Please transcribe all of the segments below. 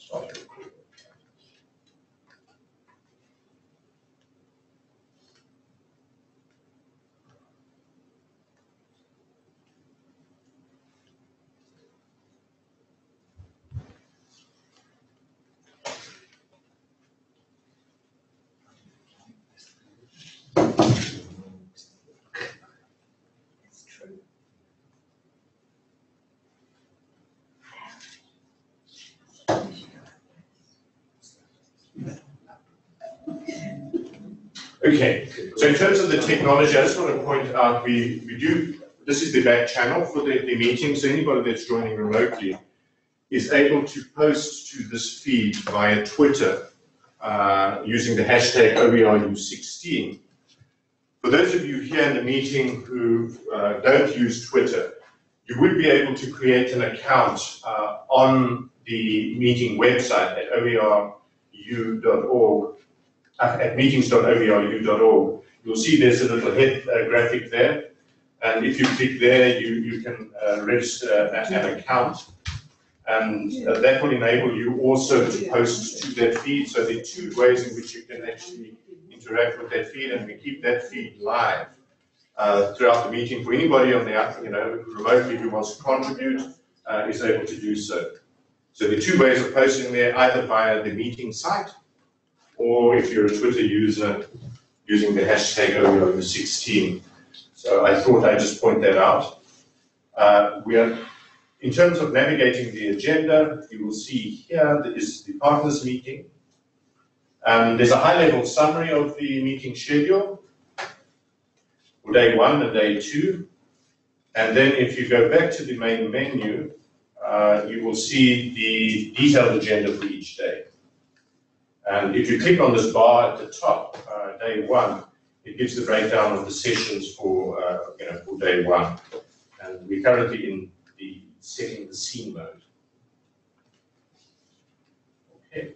Start Okay, so in terms of the technology, I just want to point out, we, we do, this is the back channel for the, the meeting, so anybody that's joining remotely is able to post to this feed via Twitter uh, using the hashtag OERU16. For those of you here in the meeting who uh, don't use Twitter, you would be able to create an account uh, on the meeting website at oeru.org at meetings.oeru.org, you'll see there's a little head uh, graphic there. And if you click there, you, you can uh, register an, account. And uh, that will enable you also to post to that feed. So there are two ways in which you can actually interact with that feed, and we keep that feed live uh, throughout the meeting. For anybody on the, you know, remotely who wants to contribute, uh, is able to do so. So there are two ways of posting there, either via the meeting site, or if you're a Twitter user, using the hashtag OER16. So I thought I'd just point that out. Uh, we are, in terms of navigating the agenda, you will see here there is the partners meeting. Um, there's a high-level summary of the meeting schedule for day one and day two. And then if you go back to the main menu, uh, you will see the detailed agenda for each day. And if you click on this bar at the top, uh, day one, it gives the breakdown of the sessions for, uh, you know, for day one. And we're currently in the setting the scene mode. Okay.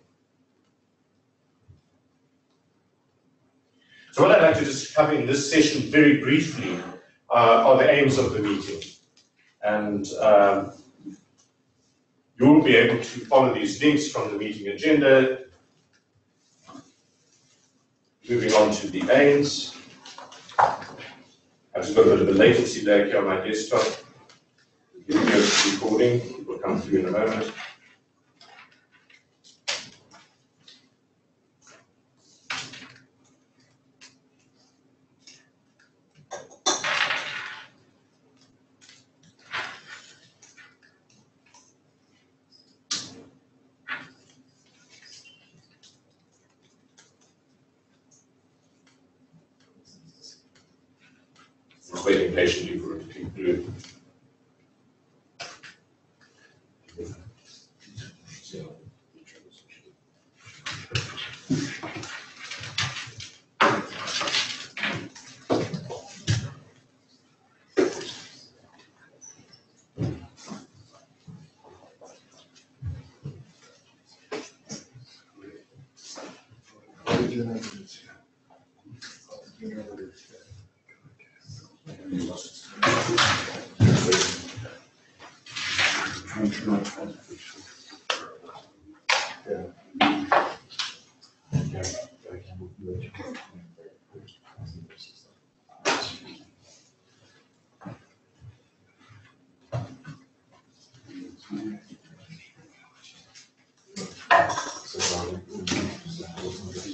So what I'd like to just cover in this session very briefly uh, are the aims of the meeting. And um, you'll be able to follow these links from the meeting agenda Moving on to the aims. I've just got a bit of a latency lag here on my desktop. Is recording, it will come through in a moment. Deus.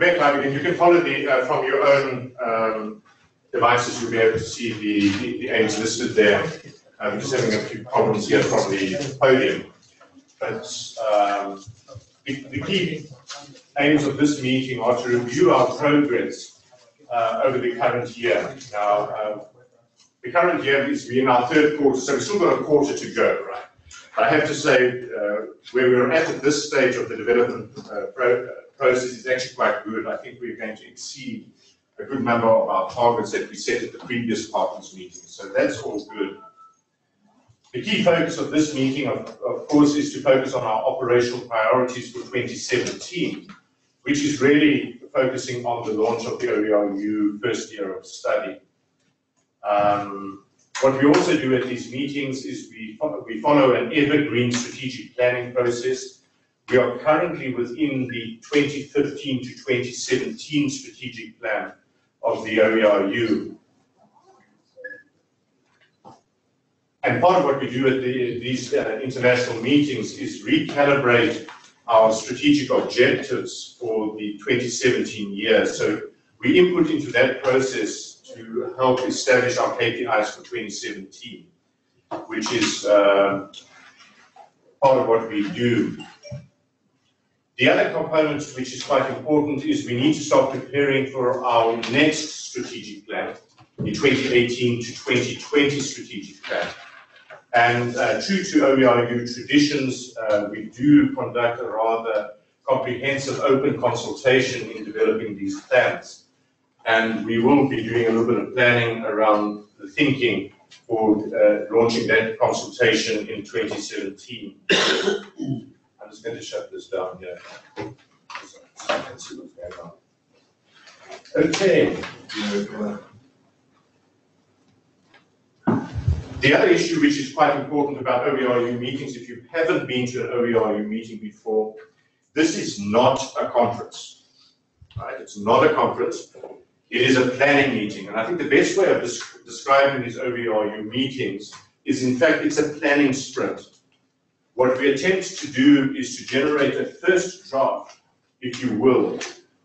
We're again. You can follow the, uh, from your own um, devices, you'll be able to see the, the- the aims listed there. I'm just having a few problems here from the podium. But um, the, the key aims of this meeting are to review our progress uh, over the current year. Now, uh, the current year is in our third quarter, so we've still got a quarter to go, right? I have to say, uh, where we're at at this stage of the development uh, pro- uh, process is actually quite good. I think we're going to exceed a good number of our targets that we set at the previous partners meeting. So that's all good. The key focus of this meeting, of, of course, is to focus on our operational priorities for 2017, which is really focusing on the launch of the OERU first year of study. Um, what we also do at these meetings is we follow, we follow an evergreen strategic planning process. We are currently within the 2015 to 2017 strategic plan of the OERU. And part of what we do at the, these uh, international meetings is recalibrate our strategic objectives for the 2017 year. So we input into that process to help establish our KPIs for 2017, which is uh, part of what we do. The other component, which is quite important, is we need to start preparing for our next strategic plan, the 2018 to 2020 strategic plan. And uh, true to OERU traditions, uh, we do conduct a rather comprehensive open consultation in developing these plans. And we will be doing a little bit of planning around the thinking for uh, launching that consultation in 2017. I'm just going to shut this down here. Going on. Okay. The other issue which is quite important about OERU meetings, if you haven't been to an OERU meeting before, this is not a conference. Right? It's not a conference. It is a planning meeting. And I think the best way of des- describing these OERU meetings is, in fact, it's a planning sprint. What we attempt to do is to generate a first draft, if you will,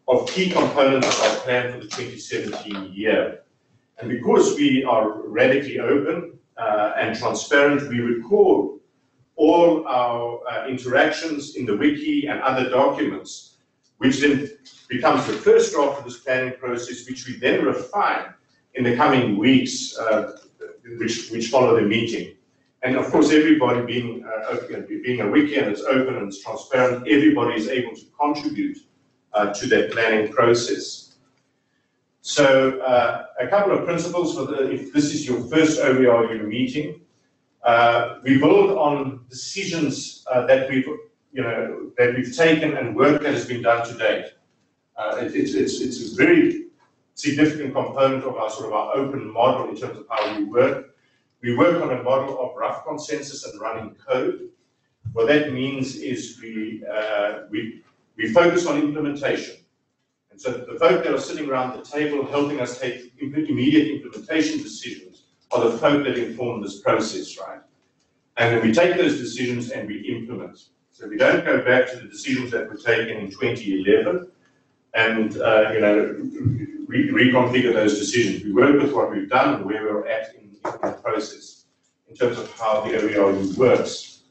of key components of our plan for the 2017 year. And because we are radically open uh, and transparent, we record all our uh, interactions in the wiki and other documents, which then becomes the first draft of this planning process, which we then refine in the coming weeks, uh, which, which follow the meeting. And of course, everybody being, uh, open, being a wiki and it's open and it's transparent, everybody is able to contribute uh, to that planning process. So uh, a couple of principles for the, if this is your first OERU meeting, uh, we build on decisions uh, that we've, you know, that we've taken and work that has been done to date. Uh, it, it's, it's, it's a very significant component of our sort of our open model in terms of how we work. We work on a model of rough consensus and running code. What that means is we, uh, we, we focus on implementation. And so the folk that are sitting around the table helping us take immediate implementation decisions are the folk that inform this process, right? And then we take those decisions and we implement. So we don't go back to the decisions that were taken in 2011 and uh, you know re- reconfigure those decisions. We work with what we've done and where we're at in, in the process in terms of how the OERU works.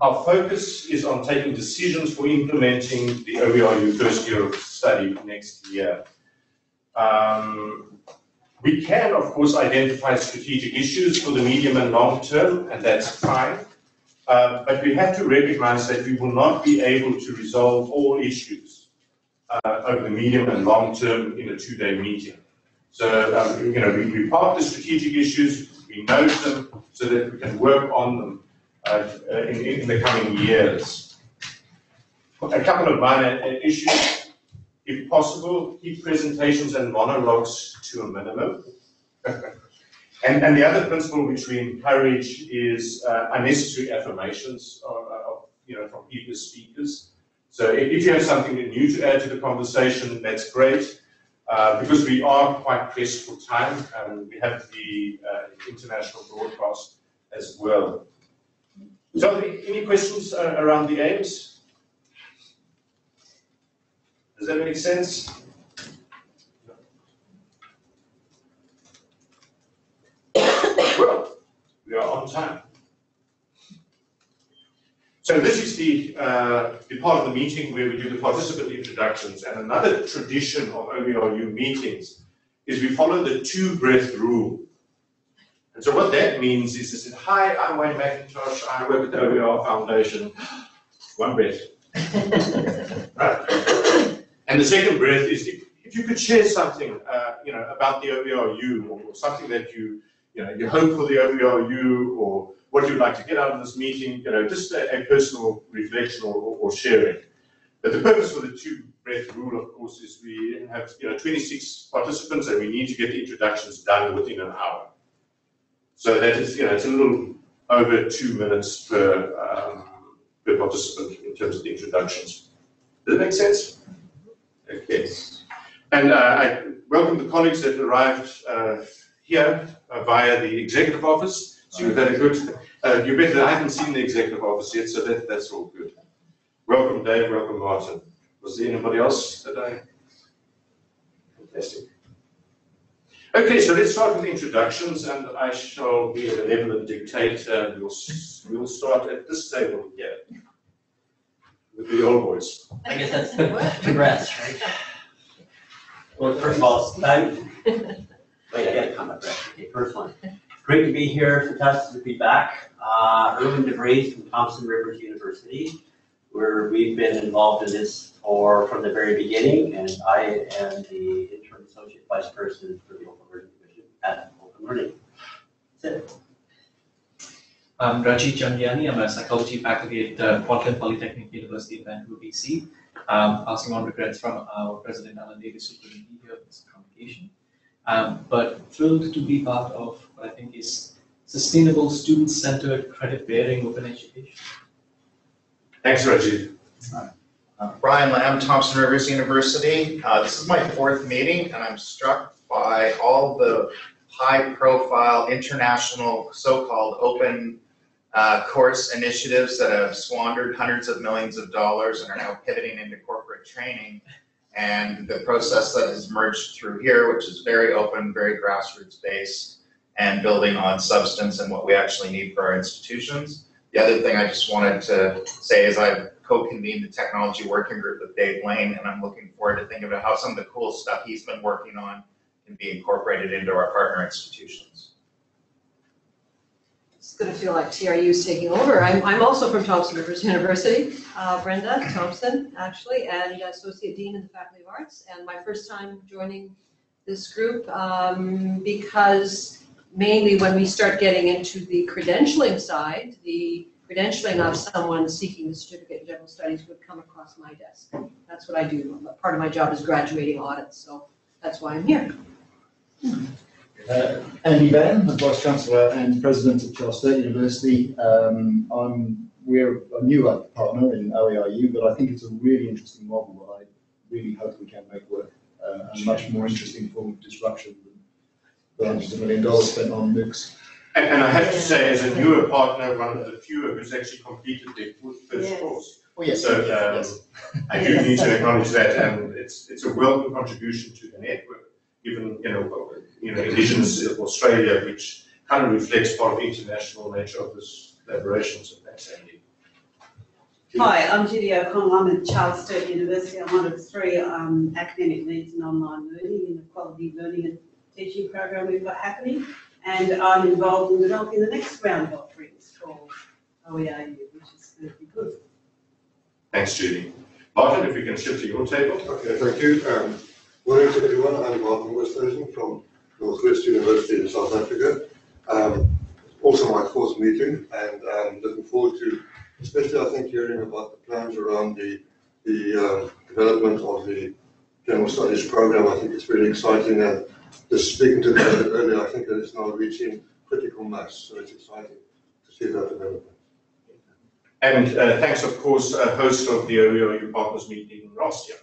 Our focus is on taking decisions for implementing the OERU first year of study next year. Um, we can, of course, identify strategic issues for the medium and long term, and that's fine. Uh, but we have to recognize that we will not be able to resolve all issues over the medium and long term in a two-day meeting. So, um, you know, we, we park the strategic issues, we note them so that we can work on them uh, in, in the coming years. A couple of minor uh, issues. If possible, keep presentations and monologues to a minimum. and, and the other principle which we encourage is uh, unnecessary affirmations of, of, you know, from previous speakers. So if, you have something new to add to the conversation, that's great. Uh, because we are quite pressed for time, and we have the uh, international broadcast as well. So, any questions uh, around the aims? Does that make sense? well, We are on time. So this is the, uh, the part of the meeting where we do the participant introductions. And another tradition of OERU meetings is we follow the two breath rule. And so what that means is, is that, hi, I'm Wayne Mackintosh, I work at the OER Foundation. One breath. Right. And the second breath is if, if you could share something, uh, you know, about the OERU or something that you, you know, you hope for the OERU or what you'd like to get out of this meeting, you know, just a, a personal reflection or, or, sharing. But the purpose for the two breath rule, of course, is we have, you know, 26 participants and we need to get the introductions done within an hour. So that is, you know, it's a little over two minutes per, um, per participant in terms of the introductions. Does that make sense? Okay. And uh, I welcome the colleagues that arrived uh, here uh, via the executive office. So you've had a good, uh, you better, I haven't seen the executive office yet, so that, that's all good. Welcome Dave, welcome Martin. Was there anybody else today? Fantastic. Okay, so let's start with introductions and I shall be a benevolent dictator. We'll, we'll start at this table here. With the old boys. I guess that's congrats, right? Well, first of all, thank, wait, I gotta come up. Okay, first one. Great to be here, fantastic to be back. Uh, Irwin DeVries from Thompson Rivers University, where we've been involved in this for, from the very beginning, and I am the interim associate vice president for the Open Learning Division at Open Learning. That's it. I'm Rajiv Jhangiani. I'm a psychology faculty at uh, Kwantlen Polytechnic University in Vancouver, BC. Um, passing on regrets from our president, Alan Davis, who couldn't be here with this convocation. Um, but thrilled to be part of what I think is sustainable, student-centered, credit-bearing open education. Thanks, Rajiv. Uh, Brian Lamb, Thompson Rivers University. Uh, This is my fourth meeting, and I'm struck by all the high-profile international so-called open uh, course initiatives that have squandered hundreds of millions of dollars and are now pivoting into corporate training. And the process that has emerged through here, which is very open, very grassroots-based, and building on substance and what we actually need for our institutions. The other thing I just wanted to say is I've co-convened the technology working group with Dave Lane, and I'm looking forward to thinking about how some of the cool stuff he's been working on can be incorporated into our partner institutions. It's gonna feel like TRU is taking over. I'm, I'm also from Thompson Rivers University, uh, Brenda Thompson, actually, and Associate Dean in the Faculty of Arts. And my first time joining this group, um, because mainly when we start getting into the credentialing side, the credentialing of someone seeking the certificate in general studies would come across my desk. That's what I do. Part of my job is graduating audits, so that's why I'm here. Uh, Andy Vann, Vice Chancellor and President of Charles Sturt University. Um, I'm, we're a new partner in OERU, but I think it's a really interesting model that I really hope we can make work. Uh, much more interesting form of disruption hundreds of million dollars spent on MOOCs. And, and I have to say, as a newer partner, one of the few who's actually completed their first Yes. course. Oh, yes, So, um, yes. I do need to acknowledge that, and it's, it's a welcome contribution to the network, given, you know, you know, Indigenous Australia, which kind of reflects part of the international nature of this collaboration, so thanks, Andy. Hi, I'm Judy O'Connell. I'm at Charles Sturt University. I'm one of three um, academic leads in online learning in the quality learning and teaching program we've got happening. And I'm involved in developing the next round of offerings for OERU, which is going to be good. Thanks, Judy. Martin, if we can shift to your table. Okay, thank you. Um, Morning to everyone. I'm Martin Westhuizen from Northwest University in South Africa. Um, Also my fourth meeting and um, looking forward to, especially I think hearing about the plans around the, the um, development of the general studies program. I think it's really exciting and just speaking to David earlier, I think that it's now reaching critical mass, so it's exciting to see that development. And uh, thanks, of course, uh, host of the OERU Partners Meeting last year.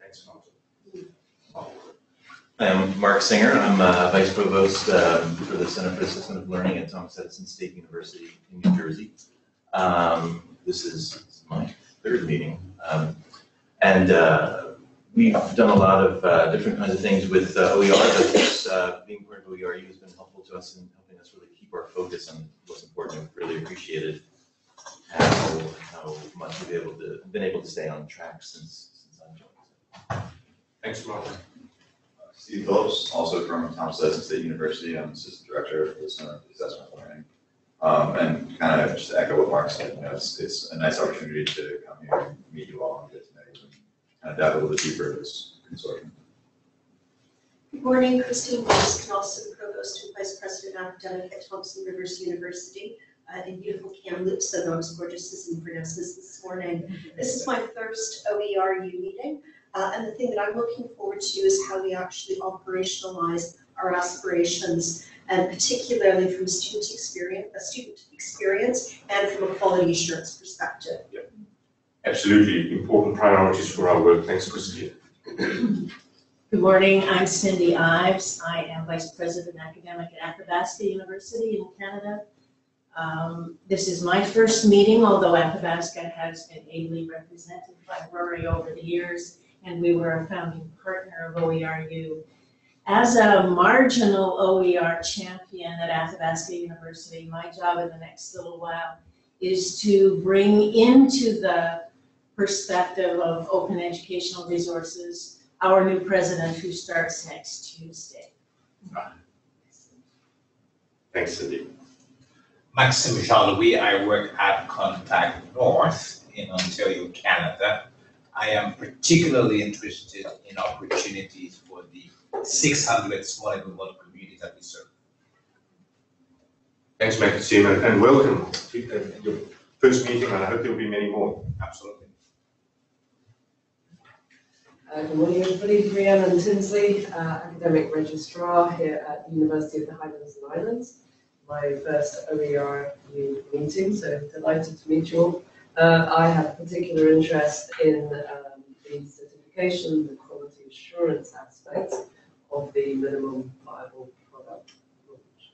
Thanks, Martin. I'm Mark Singer. I'm uh, Vice Provost um, for the Center for Assessment of Learning at Thomas Edison State University in New Jersey. Um, This is my third meeting. Um, And uh, we've done a lot of uh, different kinds of things with uh, OER, but this, uh, being part of OERU has been helpful to us in helping us really keep keep our focus on what's important. We've really appreciated how, how much we've able to, been able to stay on track since, since I've joined. Thanks, Mark. Steve Phillips, also from Thomas Edison State University, I'm Assistant Director for the Center for Assessment Learning. Um, and kind of just to echo what Mark said, you know, it's, it's a nice opportunity to come here and meet you all and get to know you and kind of dive a little bit deeper into this consortium. Good morning, Christine Walsh, Nelson, Provost and Vice President Academic at Thompson Rivers University uh, in beautiful Kamloops, so not as gorgeous as Inverness is this morning. This is my first OERU meeting, uh, and the thing that I'm looking forward to is how we actually operationalize our aspirations, and particularly from student experience, a student experience, and from a quality assurance perspective. Absolutely important priorities for our work. Thanks, Christine. Good morning, I'm Cindy Ives. I am Vice President Academic at Athabasca University in Canada. Um, This is my first meeting, although Athabasca has been ably represented by Rory over the years, and we were a founding partner of OERU. As a marginal OER champion at Athabasca University, my job in the next little while is to bring into the perspective of open educational resources our new president who starts next Tuesday. Thanks, Cindy. Maxime Jean-Louis, I work at Contact North in Ontario, Canada. I am particularly interested in opportunities for the six hundred small and remote communities that we serve. Thanks, Maxime, and and welcome to your first meeting, and I hope there'll be many more. Absolutely. Good morning, everybody. Rhiannon Tinsley, uh, Academic Registrar here at the University of the Highlands and Islands. My first OER meeting, so delighted to meet you all. Uh, I have a particular interest in um, the certification, the quality assurance aspects of the minimum viable product launch.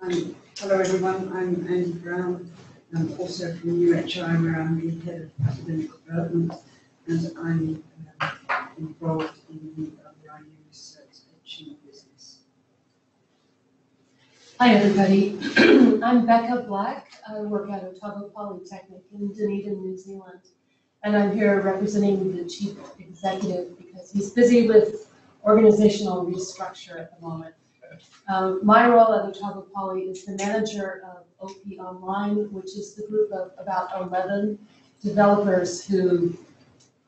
Um, hello everyone, I'm Andy Brown, I'm also from UHI where I'm the head of academic development and I'm um, involved in the OERU research education business. Hi, everybody. I'm Becca Black. I work at Otago Polytechnic in Dunedin, New Zealand. And I'm here representing the chief executive because he's busy with organizational restructure at the moment. Um, my role at Otago Poly is the manager of OP Online, which is the group of about 11 developers who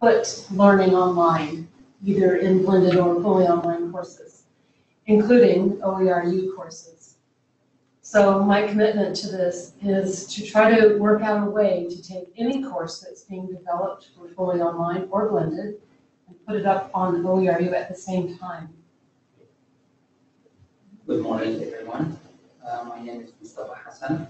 put learning online, either in blended or fully online courses, including OERU courses. So my commitment to this is to try to work out a way to take any course that's being developed for fully online or blended and put it up on OERU at the same time. Good morning, everyone. Uh, my name is Mustafa Hassan.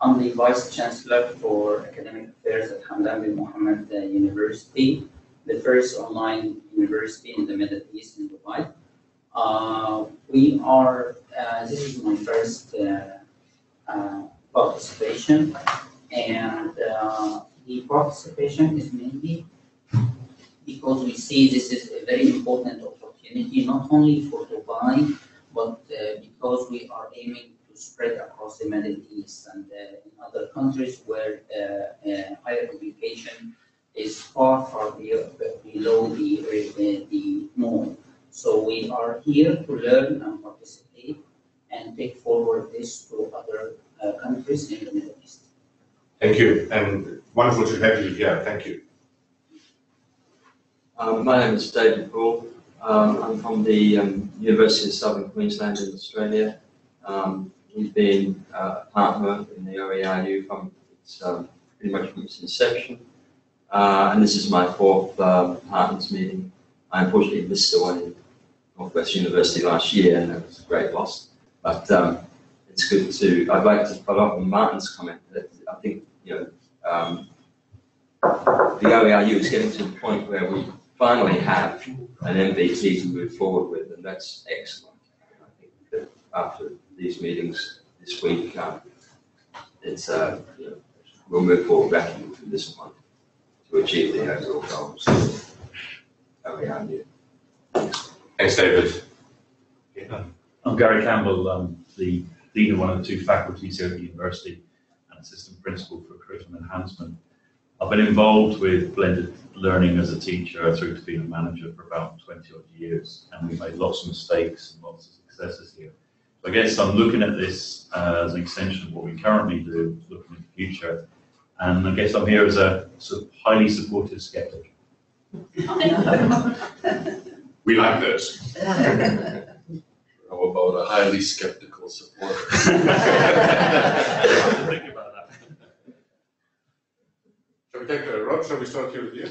I'm the Vice Chancellor for Academic Affairs at Hamdan bin Mohammed uh, University, the first online university in the Middle East in Dubai. Uh, we are, uh, this is my first uh, uh, participation, and the participation is mainly because we see this is a very important opportunity, not only for Dubai, but uh, because we are aiming to spread across the Middle East and uh, in other countries where uh, uh, higher education is far, far be- below the, uh, the norm. So we are here to learn and participate and take forward this to other uh, countries in the Middle East. Thank you, and wonderful to have you here. Thank you. Um, my name is David Bull. Um, I'm from the um, University of Southern Queensland in Australia. Um, we've been uh, a partner in the OERU from its, um, pretty much from its inception. Uh, and this is my fourth um, partners meeting. I unfortunately missed the one in Northwest University last year, and that was a great loss. But um, it's good to, I'd like to follow up on Martin's comment that I think, you know, um, the OERU is getting to the point where we finally have an MVP to move forward with, and that's excellent. I think that after these meetings this week, um, it's, uh, you know, we'll move forward rapidly from this one to achieve the overall goals of OERU. Thanks, David. I'm Gary Campbell, I'm the dean of one of the two faculties here at the university and assistant principal for curriculum enhancement. I've been involved with blended learning as a teacher through to being a manager for about 20 odd years, and we've made lots of mistakes and lots of successes here. So I guess I'm looking at this uh, as an extension of what we currently do, looking at the future, and I guess I'm here as a sort of highly supportive skeptic. We like this. How about a highly skeptical supporter? Uh, Rob, shall we start here with you?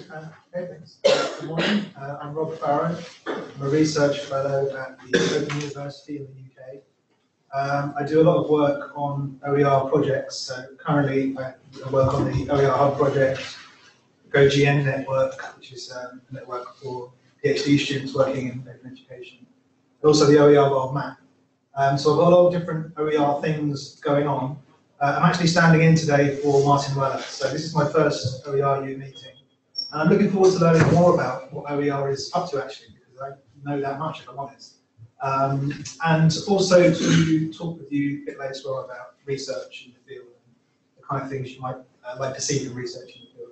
Okay, thanks. Good morning, uh, I'm Rob Farrow. I'm a research fellow at the Open University in the UK. Um, I do a lot of work on OER projects, so currently I work on the OER Hub project, GoGN network, which is um, a network for PhD students working in open education, also the OER World Map. Um, so I've got a lot of different OER things going on. Uh, I'm actually standing in today for Martin Weller, so this is my first OERU meeting. And I'm looking forward to learning more about what OER is up to actually, because I don't know that much, if I'm honest. Um, and also to talk with you a bit later on about research in the field and the kind of things you might uh, like to see from research in the field.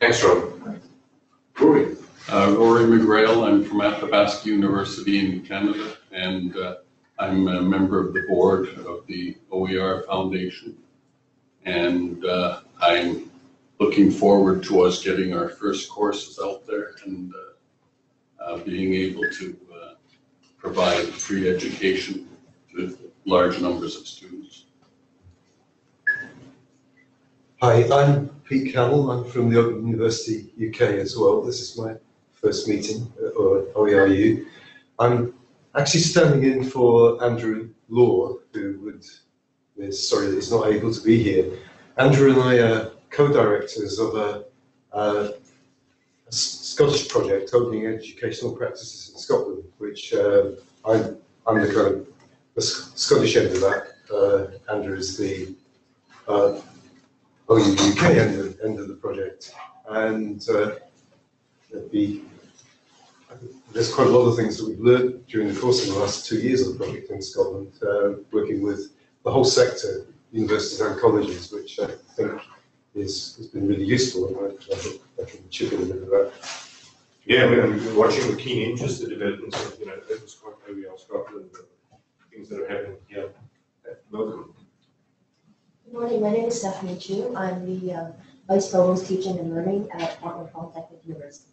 Thanks, Rob. Rory. Uh, Rory McGreal, I'm from Athabasca University in Canada, and uh, I'm a member of the board of the OER Foundation. And uh, I'm looking forward to us getting our first courses out there and uh, uh, being able to uh, provide free education to large numbers of students. Hi, I'm Pete Cannell. I'm from the Open University UK as well. This is my first meeting at OERU. I'm actually standing in for Andrew Lane, who would is sorry he's not able to be here. Andrew and I are co-directors of a, a, a Scottish project, Opening Educational Practices in Scotland, which uh, I'm, I'm the kind of the Scottish end of that. Uh, Andrew is the uh, UK end of, end of the project. And uh, the, there's quite a lot of things that we've learned during the course of the last two years of the project in Scotland, uh, working with the whole sector, universities and colleges, which I think is, has been really useful, and I, I hope I can chip in a bit of that. Yeah, we- we've been watching with keen interest the developments of, you know, Open Scot, OER Scotland, the things that are happening here. Welcome. Good morning, my name is Stephanie Chu. I'm the uh, Vice Provost Teaching and Learning at Kwantlen Polytechnic University.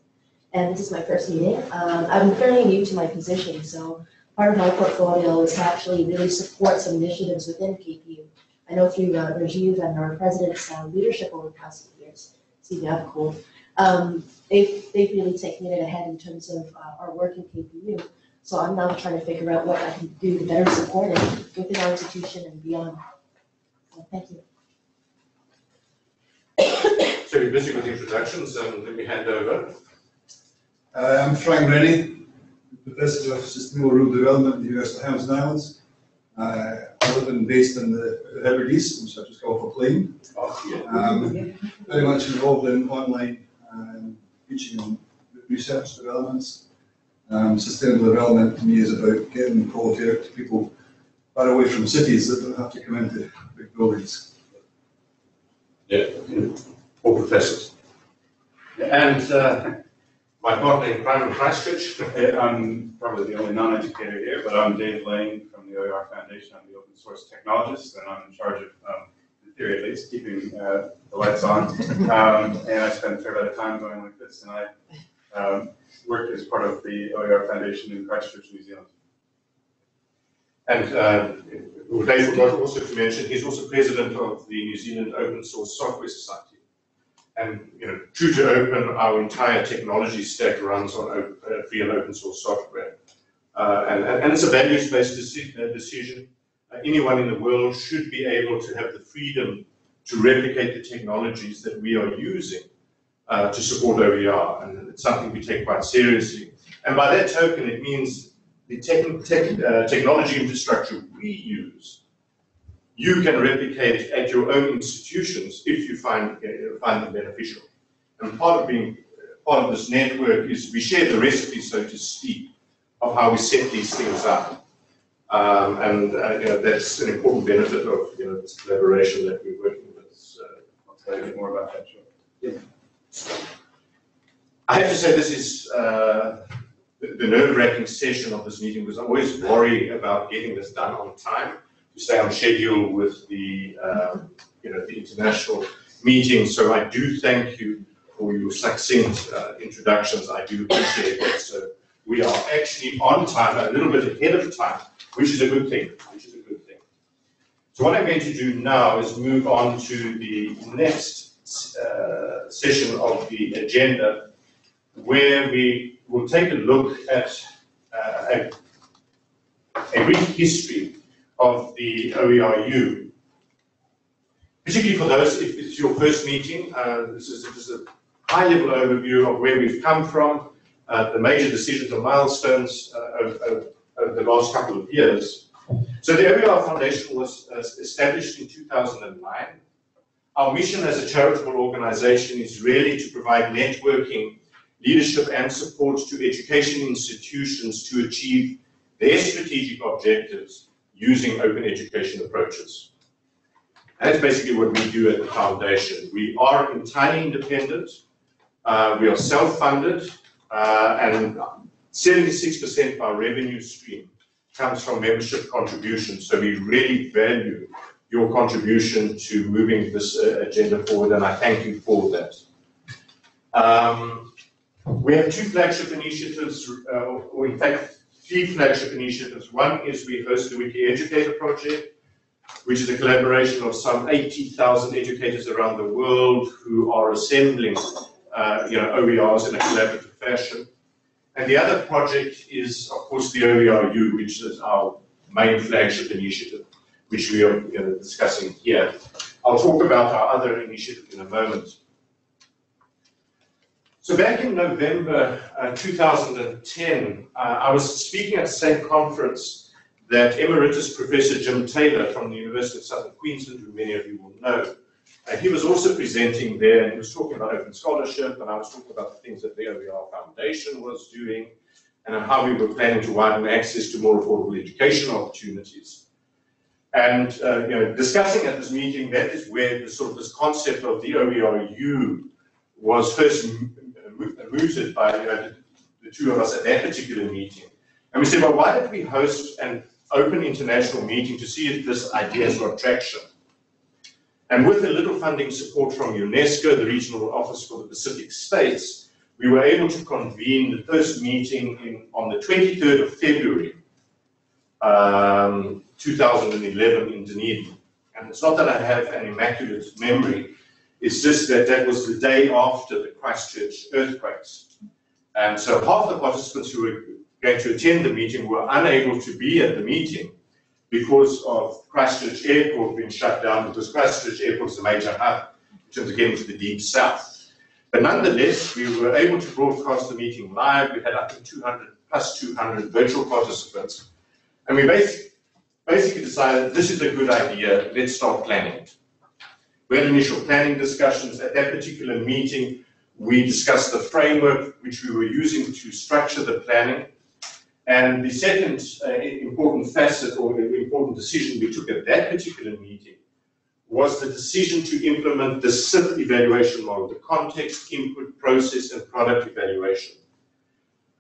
And this is my first meeting. Um, I'm fairly new to my position, so part of my portfolio is to actually really support some initiatives within KPU. I know through uh, Rajiv and our president's uh, leadership over the past few years, Steve Yavcool, um, they've, they've really taken it ahead in terms of uh, our work in KPU. So I'm now trying to figure out what I can do to better support it within our institution and beyond. So thank you. So we're busy with introductions, and let me hand over. Uh, I'm Frank Rennie, Professor of Sustainable Rural Development at the University of Highlands and Islands. Uh, I live and based in the Hebrides, which I just go for plane. Um, very much involved in online um, teaching on research developments. Um, sustainable development to me is about getting quality out to people far away from cities that don't have to come into big buildings. Yeah, all professors. And uh, my partner in Christchurch. I'm probably the only non-educator here, but I'm Dave Lane from the OER Foundation. I'm the open source technologist, and I'm in charge of, um, in theory at least, keeping uh, the lights on. Um, and I spend a fair bit of time going like this, and I um, work as part of the OER Foundation in Christchurch, New Zealand. And uh, Dave forgot also to mention, he's also president of the New Zealand Open Source Software Society. And, you know, true to open, our entire technology stack runs on op- uh, free and open source software. Uh, and, and it's a values-based deci- uh, decision. Uh, anyone in the world should be able to have the freedom to replicate the technologies that we are using uh, to support OER. And it's something we take quite seriously. And by that token, it means the tech, tech, uh, technology infrastructure we use, you can replicate at your own institutions if you find, uh, find them beneficial. And part of being part of this network is we share the recipe, so to speak, of how we set these things up. Um, and, uh, you know, that's an important benefit of, you know, this collaboration that we're working with. So I'll tell you more about that shortly. I have to say this is, uh, the the nerve-wracking session of this meeting because I always worry about getting this done on time to stay on schedule with the, um, you know, the international meeting. So I do thank you for your succinct uh, introductions. I do appreciate that. So we are actually on time, a little bit ahead of time, which is a good thing, which is a good thing. So what I'm going to do now is move on to the next uh, session of the agenda, where we will take a look at uh, a, a brief history of the OERU. Particularly for those, if it's your first meeting, uh, this is is a high-level overview of where we've come from, uh, the major decisions and milestones uh, over the last couple of years. So the OER Foundation was uh, established in 2009. Our mission as a charitable organization is really to provide networking, leadership, and support to education institutions to achieve their strategic objectives using open education approaches. That's basically what we do at the foundation. We are entirely independent. Uh, we are self-funded, uh, and 76% of our revenue stream comes from membership contributions. So we really value your contribution to moving this uh, agenda forward, and I thank you for that. Um, we have two flagship initiatives, uh, or in fact, three flagship initiatives. One is we host the Wiki Educator Project, which is a collaboration of some 80,000 educators around the world who are assembling, uh, you know, OERs in a collaborative fashion. And the other project is, of course, the OERU, which is our main flagship initiative, which we are you know, discussing here. I'll talk about our other initiative in a moment. So back in November uh, 2010, uh, I was speaking at the same conference that Emeritus Professor Jim Taylor from the University of Southern Queensland, who many of you will know, uh, he was also presenting there and he was talking about open scholarship and I was talking about the things that the OER Foundation was doing and how we were planning to widen access to more affordable education opportunities. And uh, you know, discussing at this meeting, that is where the sort of this concept of the OERU was first mooted by you know, the, two of us at that particular meeting. And we said, well, why don't we host an open international meeting to see if this idea has got traction? And with a little funding support from UNESCO, the Regional Office for the Pacific States, we were able to convene the first meeting in, on the 23rd of February, um, 2011 in Dunedin. And it's not that I have an immaculate memory, it's just that that was the day after the Christchurch earthquakes. And so half the participants who were going to attend the meeting were unable to be at the meeting because of Christchurch Airport being shut down, because Christchurch Airport is a major hub in terms of getting to the deep south. But nonetheless, we were able to broadcast the meeting live. We had, up to 200 plus 200 virtual participants. And we basically, basically decided this is a good idea, let's start planning it. We had initial planning discussions. At that particular meeting, we discussed the framework which we were using to structure the planning. And the second uh, important facet or important decision we took at that particular meeting was the decision to implement the CIPP evaluation model, the context, input, process, and product evaluation.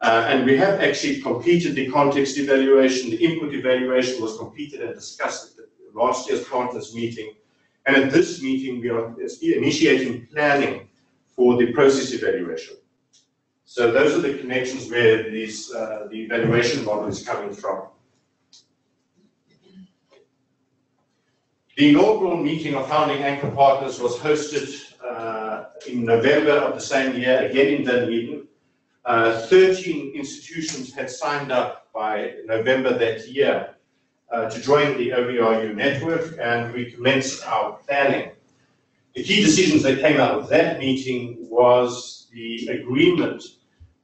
Uh, and we have actually completed the context evaluation. The input evaluation was completed and discussed at the last year's partners meeting. And at this meeting, we are initiating planning for the process evaluation. So those are the connections where these, uh, the evaluation model is coming from. The inaugural meeting of founding anchor partners was hosted uh, in November of the same year, again in Dunedin. Uh, 13 institutions had signed up by November that year uh, to join the OERU network, and we commenced our planning. The key decisions that came out of that meeting was the agreement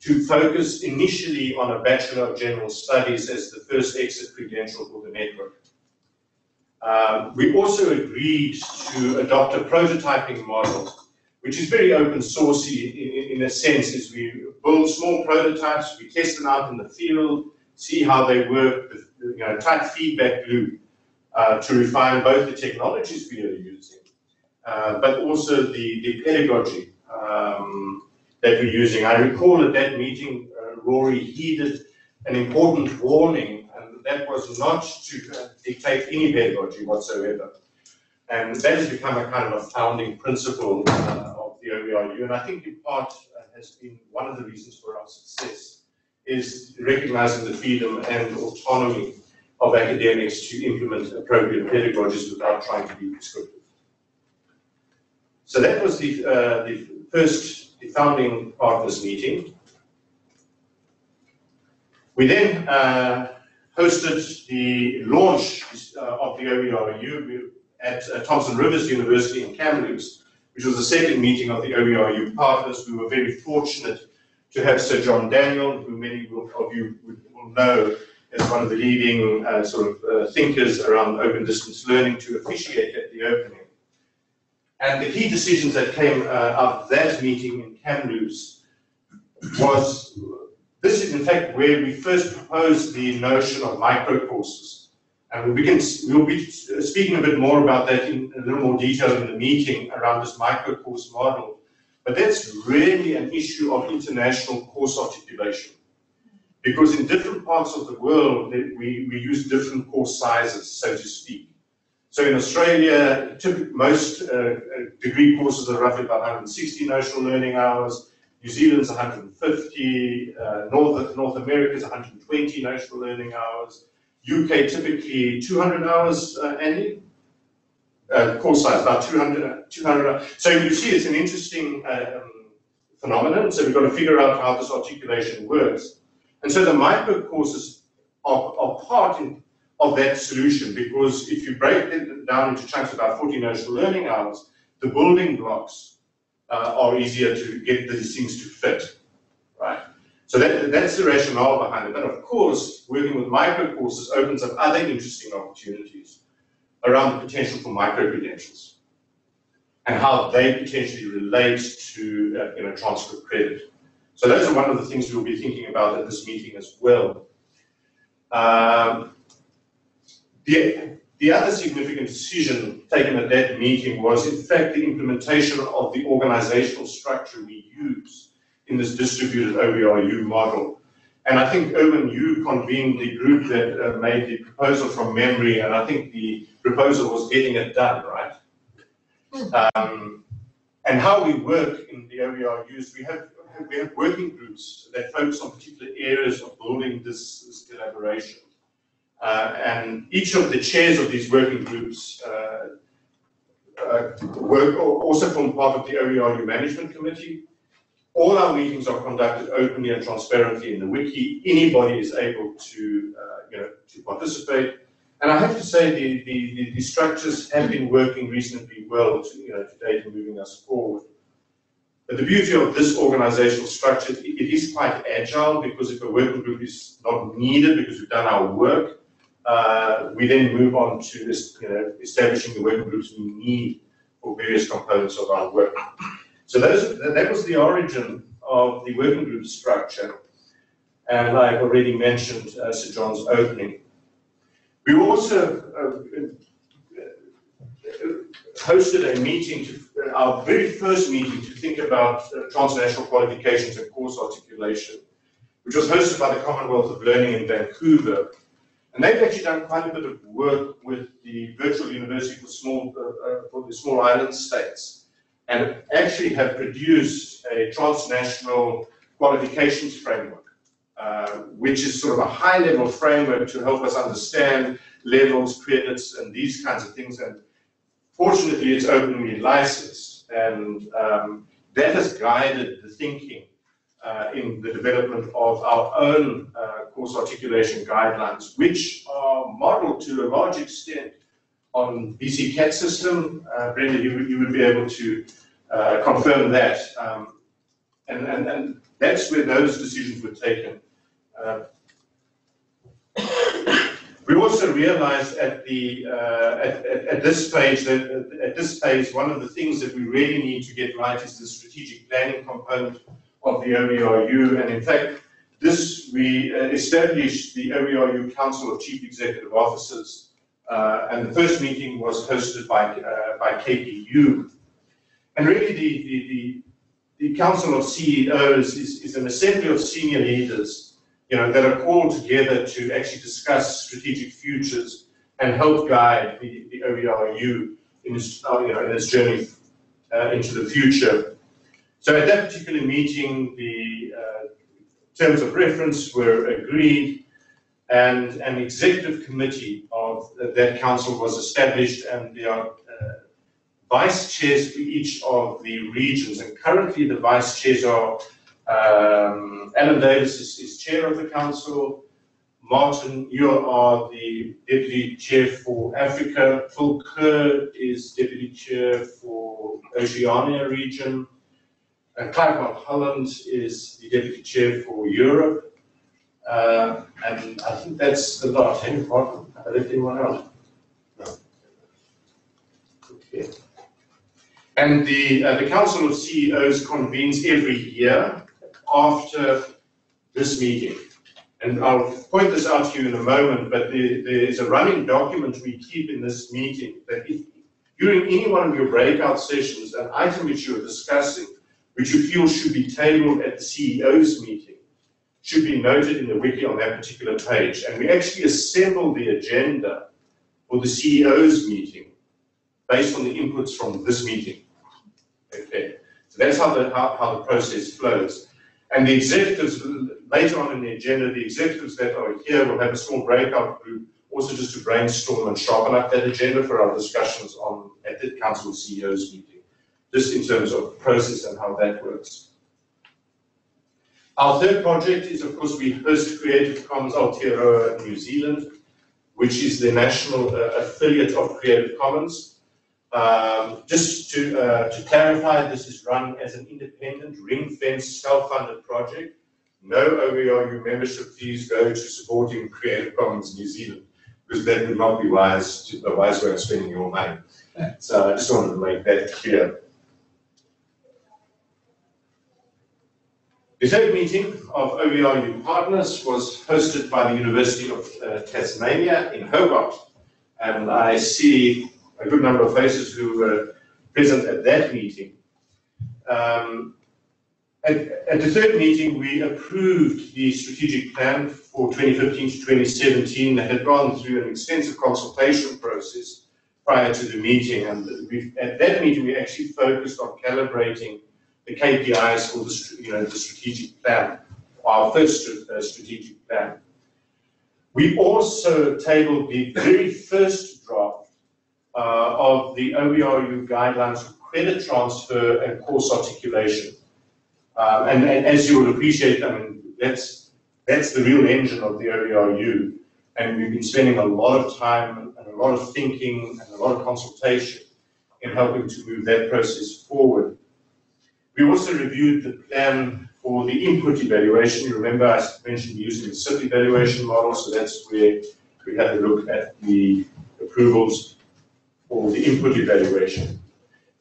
to focus initially on a Bachelor of General Studies as the first exit credential for the network. Um, we also agreed to adopt a prototyping model, which is very open sourcey in, in, a sense, as we build small prototypes, we test them out in the field, see how they work, with, you know, tight feedback loop uh, to refine both the technologies we are using, uh, but also the, the pedagogy um, that we're using. I recall at that meeting, uh, Rory heeded an important warning, and that was not to uh, dictate any pedagogy whatsoever. And that has become a kind of a founding principle uh, of the OERU, and I think in part uh, has been one of the reasons for our success, is recognizing the freedom and autonomy of academics to implement appropriate pedagogies without trying to be prescriptive. So that was the, uh, the first, the founding partners meeting. We then uh, hosted the launch uh, of the OERU at uh, Thompson Rivers University in Kamloops, which was the second meeting of the OERU partners. We were very fortunate to have Sir John Daniel, who many of you will know as one of the leading uh, sort of uh, thinkers around open distance learning to officiate at the opening. And the key decisions that came uh, out of that meeting in Kamloops was, this is in fact where we first proposed the notion of micro courses. And we we'll be speaking a bit more about that in a little more detail in the meeting around this micro course model. But that's really an issue of international course articulation. Because in different parts of the world, we, we use different course sizes, so to speak. So in Australia, most uh, degree courses are roughly about 160 notional learning hours. New Zealand's 150. Uh, North, North America is 120 notional learning hours. UK typically 200 hours uh, annually. Uh, course size, about 200, 200. So you see it's an interesting um, phenomenon. So we've got to figure out how this articulation works. And so the micro courses are, are part in, of that solution because if you break it down into chunks about 40 notional learning hours, the building blocks uh, are easier to get these things to fit, right? So that, that's the rationale behind it. But of course, working with micro courses opens up other interesting opportunities around the potential for micro credentials and how they potentially relate to uh, you know, transfer credit. So those are one of the things we'll be thinking about at this meeting as well. Um, the, the other significant decision taken at that meeting was, in fact, the implementation of the organizational structure we use in this distributed OERU model. And I think Irwin, you convened the group that uh, made the proposal from memory, and I think the proposal was getting it done, right? Um, and how we work in the OERUs, we have we have working groups that focus on particular areas of building this, this collaboration. Uh, and each of the chairs of these working groups uh, uh, work also form part of the OERU Management Committee. All our meetings are conducted openly and transparently in the wiki. Anybody is able to, uh, you know, to participate. And I have to say the, the, the, structures have been working reasonably well to, you know, moving us forward. But the beauty of this organizational structure, it is quite agile because if a working group is not needed because we've done our work, uh, we then move on to this, you know, establishing the working groups we need for various components of our work. So that was the origin of the working group structure. And I've already mentioned uh, Sir John's opening. We also uh, hosted a meeting to our very first meeting to think about uh, transnational qualifications and course articulation, which was hosted by the Commonwealth of Learning in Vancouver. And they've actually done quite a bit of work with the virtual university for small, uh, uh, for the small island states, and actually have produced a transnational qualifications framework, uh, which is sort of a high-level framework to help us understand levels, credits, and these kinds of things, and Fortunately, it's openly licensed, and um, that has guided the thinking uh, in the development of our own uh, course articulation guidelines, which are modeled to a large extent on BC CAT system. Uh, Brenda, you, you would be able to uh, confirm that. Um, and, and, and that's where those decisions were taken. Uh, we also realized at the uh, at, at, at, this phase that at this phase one of the things that we really need to get right is the strategic planning component of the OERU. And in fact, this, we uh, established the OERU Council of Chief Executive Officers, uh, and the first meeting was hosted by, uh, by KPU. And really, the, the, the, the Council of CEOs is, is an assembly of senior leaders, you know, that are called together to actually discuss strategic futures and help guide the, the OERU in its, uh, you know, in its journey uh, into the future. So at that particular meeting, the uh, terms of reference were agreed and an executive committee of that council was established and there are uh, vice chairs for each of the regions. And currently the vice chairs are um, Alan Davis is, is chair of the council, Martin, you are the deputy chair for Africa. Phil Ker is deputy chair for Oceania region. And Clive Holland is the deputy chair for Europe. Uh, and I think that's the lot. Any? I anyone else? No. Okay. And the, uh, the Council of CEOs convenes every year after this meeting. And I'll point this out to you in a moment, but there, there is a running document we keep in this meeting that if during any one of your breakout sessions, an item which you're discussing, which you feel should be tabled at the CEO's meeting, should be noted in the wiki on that particular page. And we actually assemble the agenda for the CEO's meeting based on the inputs from this meeting. Okay, so that's how the, how, how the process flows. And the executives, later on in the agenda, the executives that are here will have a small breakout group, also just to brainstorm and sharpen up that agenda for our discussions on at the Council CEOs meeting, just in terms of process and how that works. Our third project is, of course, we host Creative Commons Aotearoa New Zealand, which is the national uh, affiliate of Creative Commons. Um, just to, uh, to clarify, this is run as an independent, ring-fenced, self-funded project. No OERU membership fees go to supporting Creative Commons New Zealand, because that would not be wise, to, a wise way of spending your money. So I just wanted to make that clear. The third meeting of OERU partners was hosted by the University of uh, Tasmania in Hobart. And I see a good number of faces who were present at that meeting. Um, at, at, the third meeting, we approved the strategic plan for 2015 to 2017 that had gone through an extensive consultation process prior to the meeting. And at that meeting, we actually focused on calibrating the KPIs for the, you know, the strategic plan, our first uh, strategic plan. We also tabled the very first draft of the OERU guidelines for credit transfer and course articulation. Um, and, and, as you will appreciate, I mean, that's, that's the real engine of the OERU. And we've been spending a lot of time and a lot of thinking and a lot of consultation in helping to move that process forward. We also reviewed the plan for the input evaluation. You remember I mentioned using the CIPP evaluation model, so that's where we had a look at the approvals for the input evaluation.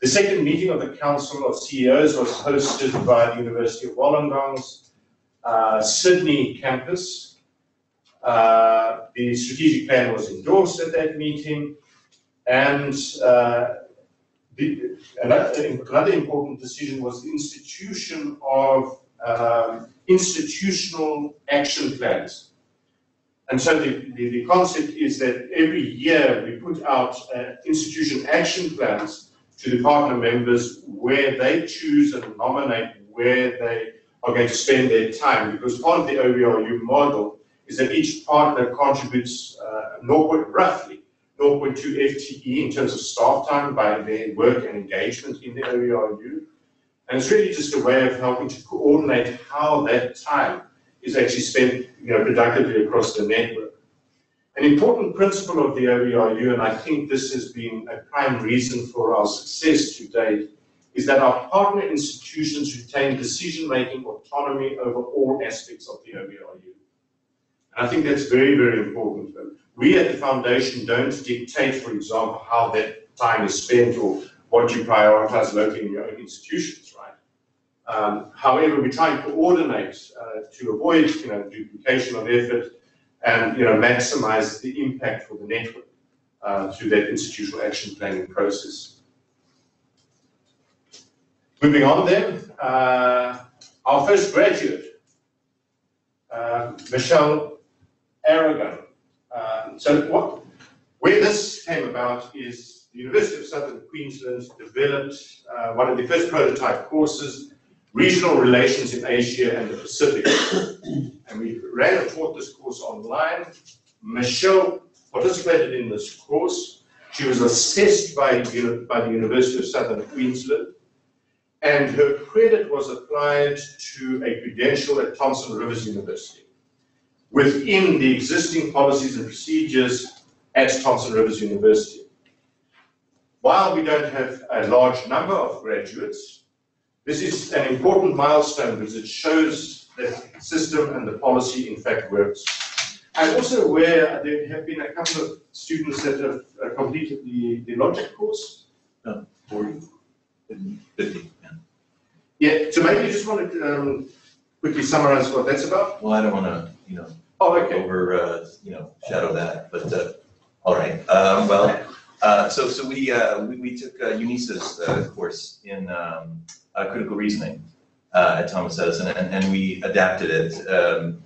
The second meeting of the Council of CEOs was hosted by the University of Wollongong's uh, Sydney campus. Uh, the strategic plan was endorsed at that meeting, and uh, the, another, another, important decision was the institution of um, institutional action plans. And so the, the, the, concept is that every year we put out uh, institution action plans to the partner members where they choose and nominate where they are going to spend their time. Because part of the OERU model is that each partner contributes uh, roughly 0.2 FTE in terms of staff time by their work and engagement in the OERU. And it's really just a way of helping to coordinate how that time is actually spent you know, productively across the network. An important principle of the OERU, and I think this has been a prime reason for our success to date, is that our partner institutions retain decision-making autonomy over all aspects of the OERU. And I think that's very, very important. We at the foundation don't dictate, for example, how that time is spent or what you prioritize locally in your own institutions? Um, however, we try and coordinate uh, to avoid, you know, duplication of effort and, you know, maximize the impact for the network uh, through that institutional action planning process. Moving on then, uh, our first graduate, uh, Michelle Aragon. Um, so what, where this came about is the University of Southern Queensland developed uh, one of the first prototype courses, Regional Relations in Asia and the Pacific. and we ran and taught this course online. Michelle participated in this course. She was assessed by, by the University of Southern Queensland and her credit was applied to a credential at Thompson Rivers University within the existing policies and procedures at Thompson Rivers University. While we don't have a large number of graduates, this is an important milestone because it shows that the system and the policy in fact works. I'm also aware there have been a couple of students that have uh, completed the, the logic course. No, 40, 50. Yeah, so maybe you just want to um, quickly summarize what that's about? Well, I don't want to, you know, Oh, okay. over, uh, you know, shadow that, but, uh, all right. Um, well, uh, so, so we, uh, we, we took uh, UNISA's, uh, course in, um, uh, critical reasoning, uh, at Thomas Edison, and, and we adapted it, um,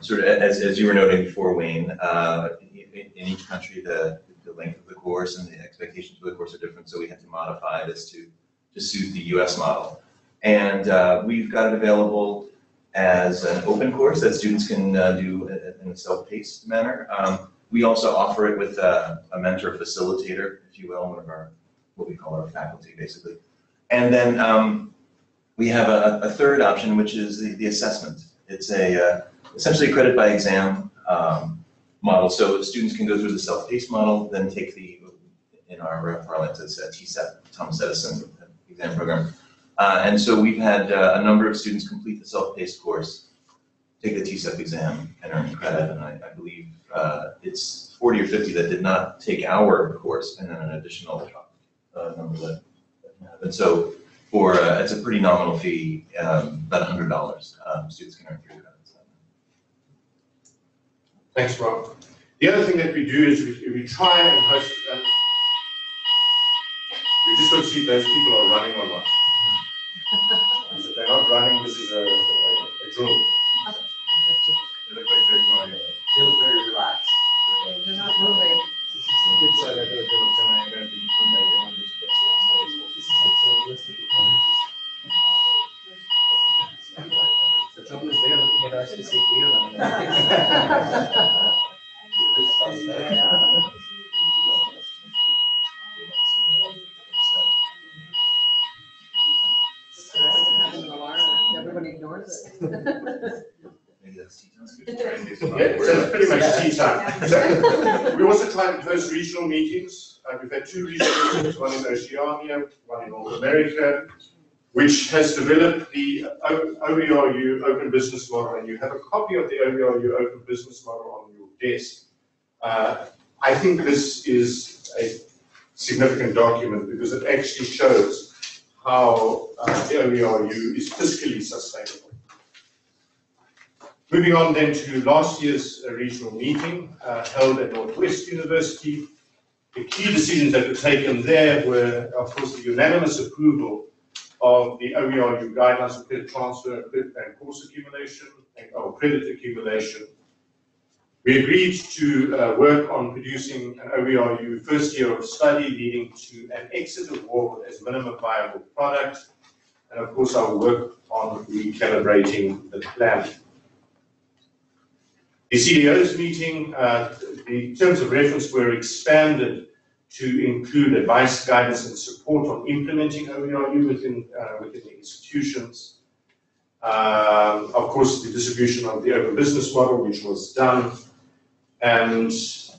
sort of, as, as you were noting before, Wayne, in, in each country, the, the length of the course and the expectations for the course are different, so we had to modify this to, to suit the US model. And we've got it available as an open course that students can do in a self-paced manner. Um, we also offer it with a, a mentor facilitator, if you will, one of our, what we call our faculty, basically. And then um, we have a, a third option, which is the, the assessment. It's a uh, essentially a credit by exam um, model. So students can go through the self-paced model, then take the, in our parlance, it's a TECEP, Thomas Edison exam program. Uh, and so we've had uh, a number of students complete the self-paced course, take the TECEP exam and earn credit, and I, I believe uh, it's 40 or 50 that did not take our course, and then an additional uh, number that, that have. And so for, uh, it's a pretty nominal fee, um, about $100, um, students can earn three credits. Thanks, Rob. The other thing that we do is we, we try and host, um, we just want to see if those people are running or not. If they're not running, this is a, a, a drill. They look like they're going. They look very relaxed. They're not moving. Good side, I gotta do it tonight, I'm gonna be on that one, just- The trouble is they're looking at us to see if we are. Everybody ignores it. Maybe that's tea time. Yeah, so it's pretty much tea time. We also try and host regional meetings. Uh, we've had two regional meetings, one in Oceania, one in North America, which has developed the O- OERU Open Business Model, and you have a copy of the OERU Open Business Model on your desk. Uh, I think this is a significant document because it actually shows how uh, the OERU is fiscally sustainable. Moving on then to last year's uh, regional meeting uh, held at Northwest University. The key decisions that were taken there were, of course, the unanimous approval of the OERU guidelines for credit transfer and course accumulation, or credit accumulation. We agreed to uh, work on producing an OERU first year of study leading to an exit award as minimum viable product. And of course, will work on recalibrating the plan. The CEO's meeting, uh, the terms of reference were expanded to include advice, guidance, and support on implementing OERU within, uh, within the institutions. Um, Of course, the distribution of the open business model, which was done, and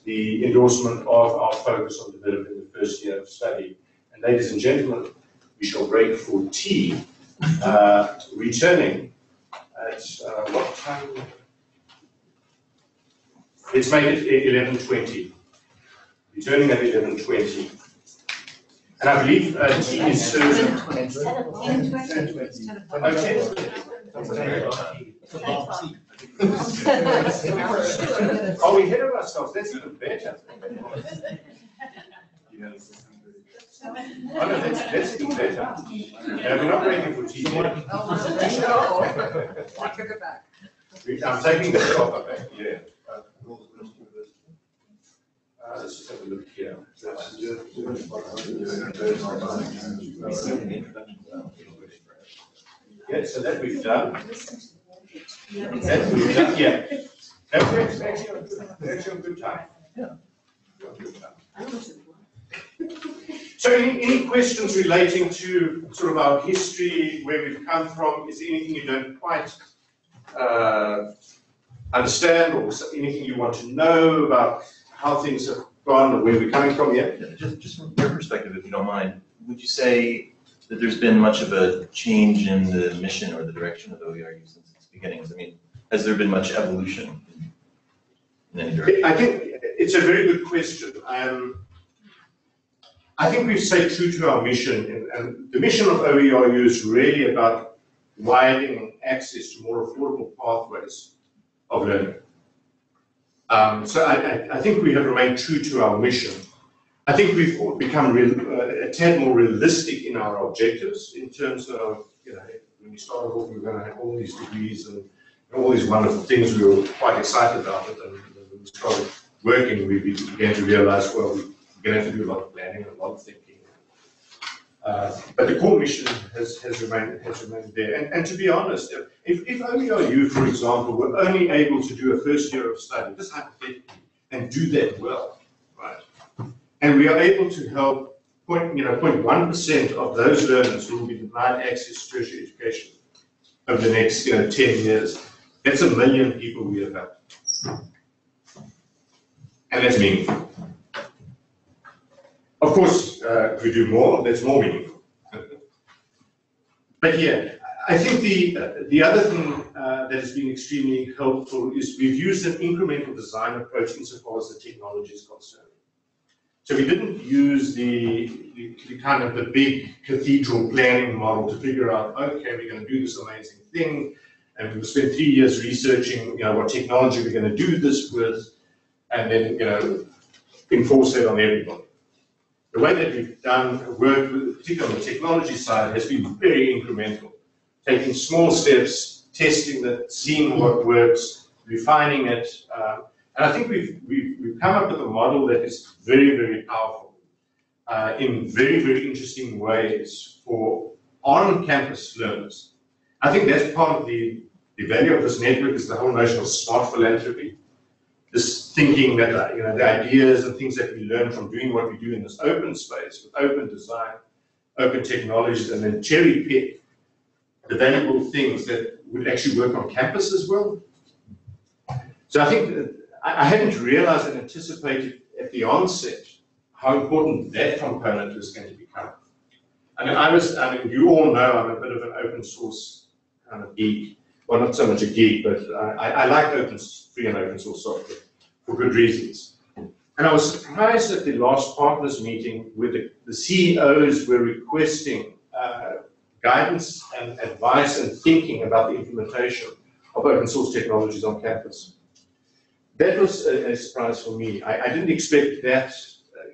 the endorsement of our focus on developing the first year of study. And ladies and gentlemen, we shall break for tea, uh, returning at uh, what time? Let's make it eleven twenty. Returning at eleven twenty. And I believe uh, Jean is serving. Ten twenty. Oh, 10. Are we ahead of ourselves? That's even better. Oh, no, that's, that's even better. Yeah, we're not waiting for TV. I took it back. I'm taking the shot back, yeah. A look here. Yeah, so that we've done. That we've done, yeah. That works, actually, on good- actually on good time. Yeah. So any, any questions relating to sort of our history, where we've come from? Is anything you don't quite uh, understand or anything you want to know about how things have gone or where we're coming from? Yeah? Just, just from your perspective, if you don't mind, would you say that there's been much of a change in the mission or the direction of OERU since its beginnings? I mean, has there been much evolution in- any direction? I think it's a very good question. Um, I think we've stayed true to our mission, and, and the mission of OERU is really about widening access to more affordable pathways of learning. Um, so I, I, think we have remained true to our mission. I think we've become real, uh, a tad more realistic in our objectives in terms of, you know, when we started off, we were going to have all these degrees and all these wonderful things. We were quite excited about it, and when we started working, we began to realize, well, we're going to have to do a lot of planning and a lot of thinking. Uh, but the core mission has, has remained has remained there. And, and to be honest, if, if OERU, for example, were only able to do a first year of study, just hypothetically, and do that well, right? And we are able to help point, you know, 0.1 percent of those learners who will be denied access to tertiary education over the next, you know, 10 years. That's a million people we have helped. And that's meaningful. Of course, uh, if we do more, that's more meaningful. But yeah, I think the, uh, the other thing uh, that has been extremely helpful is we've used an incremental design approach insofar as the technology is concerned. So we didn't use the, the, the kind of the big cathedral planning model to figure out, okay, we're going to do this amazing thing, and we'll spend three years researching, you know, what technology we're going to do this with, and then, you know, enforce that on everybody. The way that we've done work, with- particularly on the technology side, has been very incremental, taking small steps, testing that, seeing what works, refining it. uh, and I think we've, we've, we've come up with a model that is very, very powerful uh, in very, very interesting ways for on-campus learners. I think that's part of the, the value of this network is the whole notion of smart philanthropy. This thinking that, you know, the ideas and things that we learn from doing what we do in this open space with open design, open technologies, and then cherry pick the valuable things that would actually work on campus as well. So I think I hadn't realized and anticipated at the onset how important that component was going to become. I mean, I was, I mean, you all know I'm a bit of an open source kind of geek. Well, not so much a geek, but I, I like open, free and open source software for good reasons. And I was surprised at the last partners meeting where the, the CEOs were requesting uh, guidance and advice and thinking about the implementation of open source technologies on campus. That was a, a surprise for me. I, I didn't expect that uh,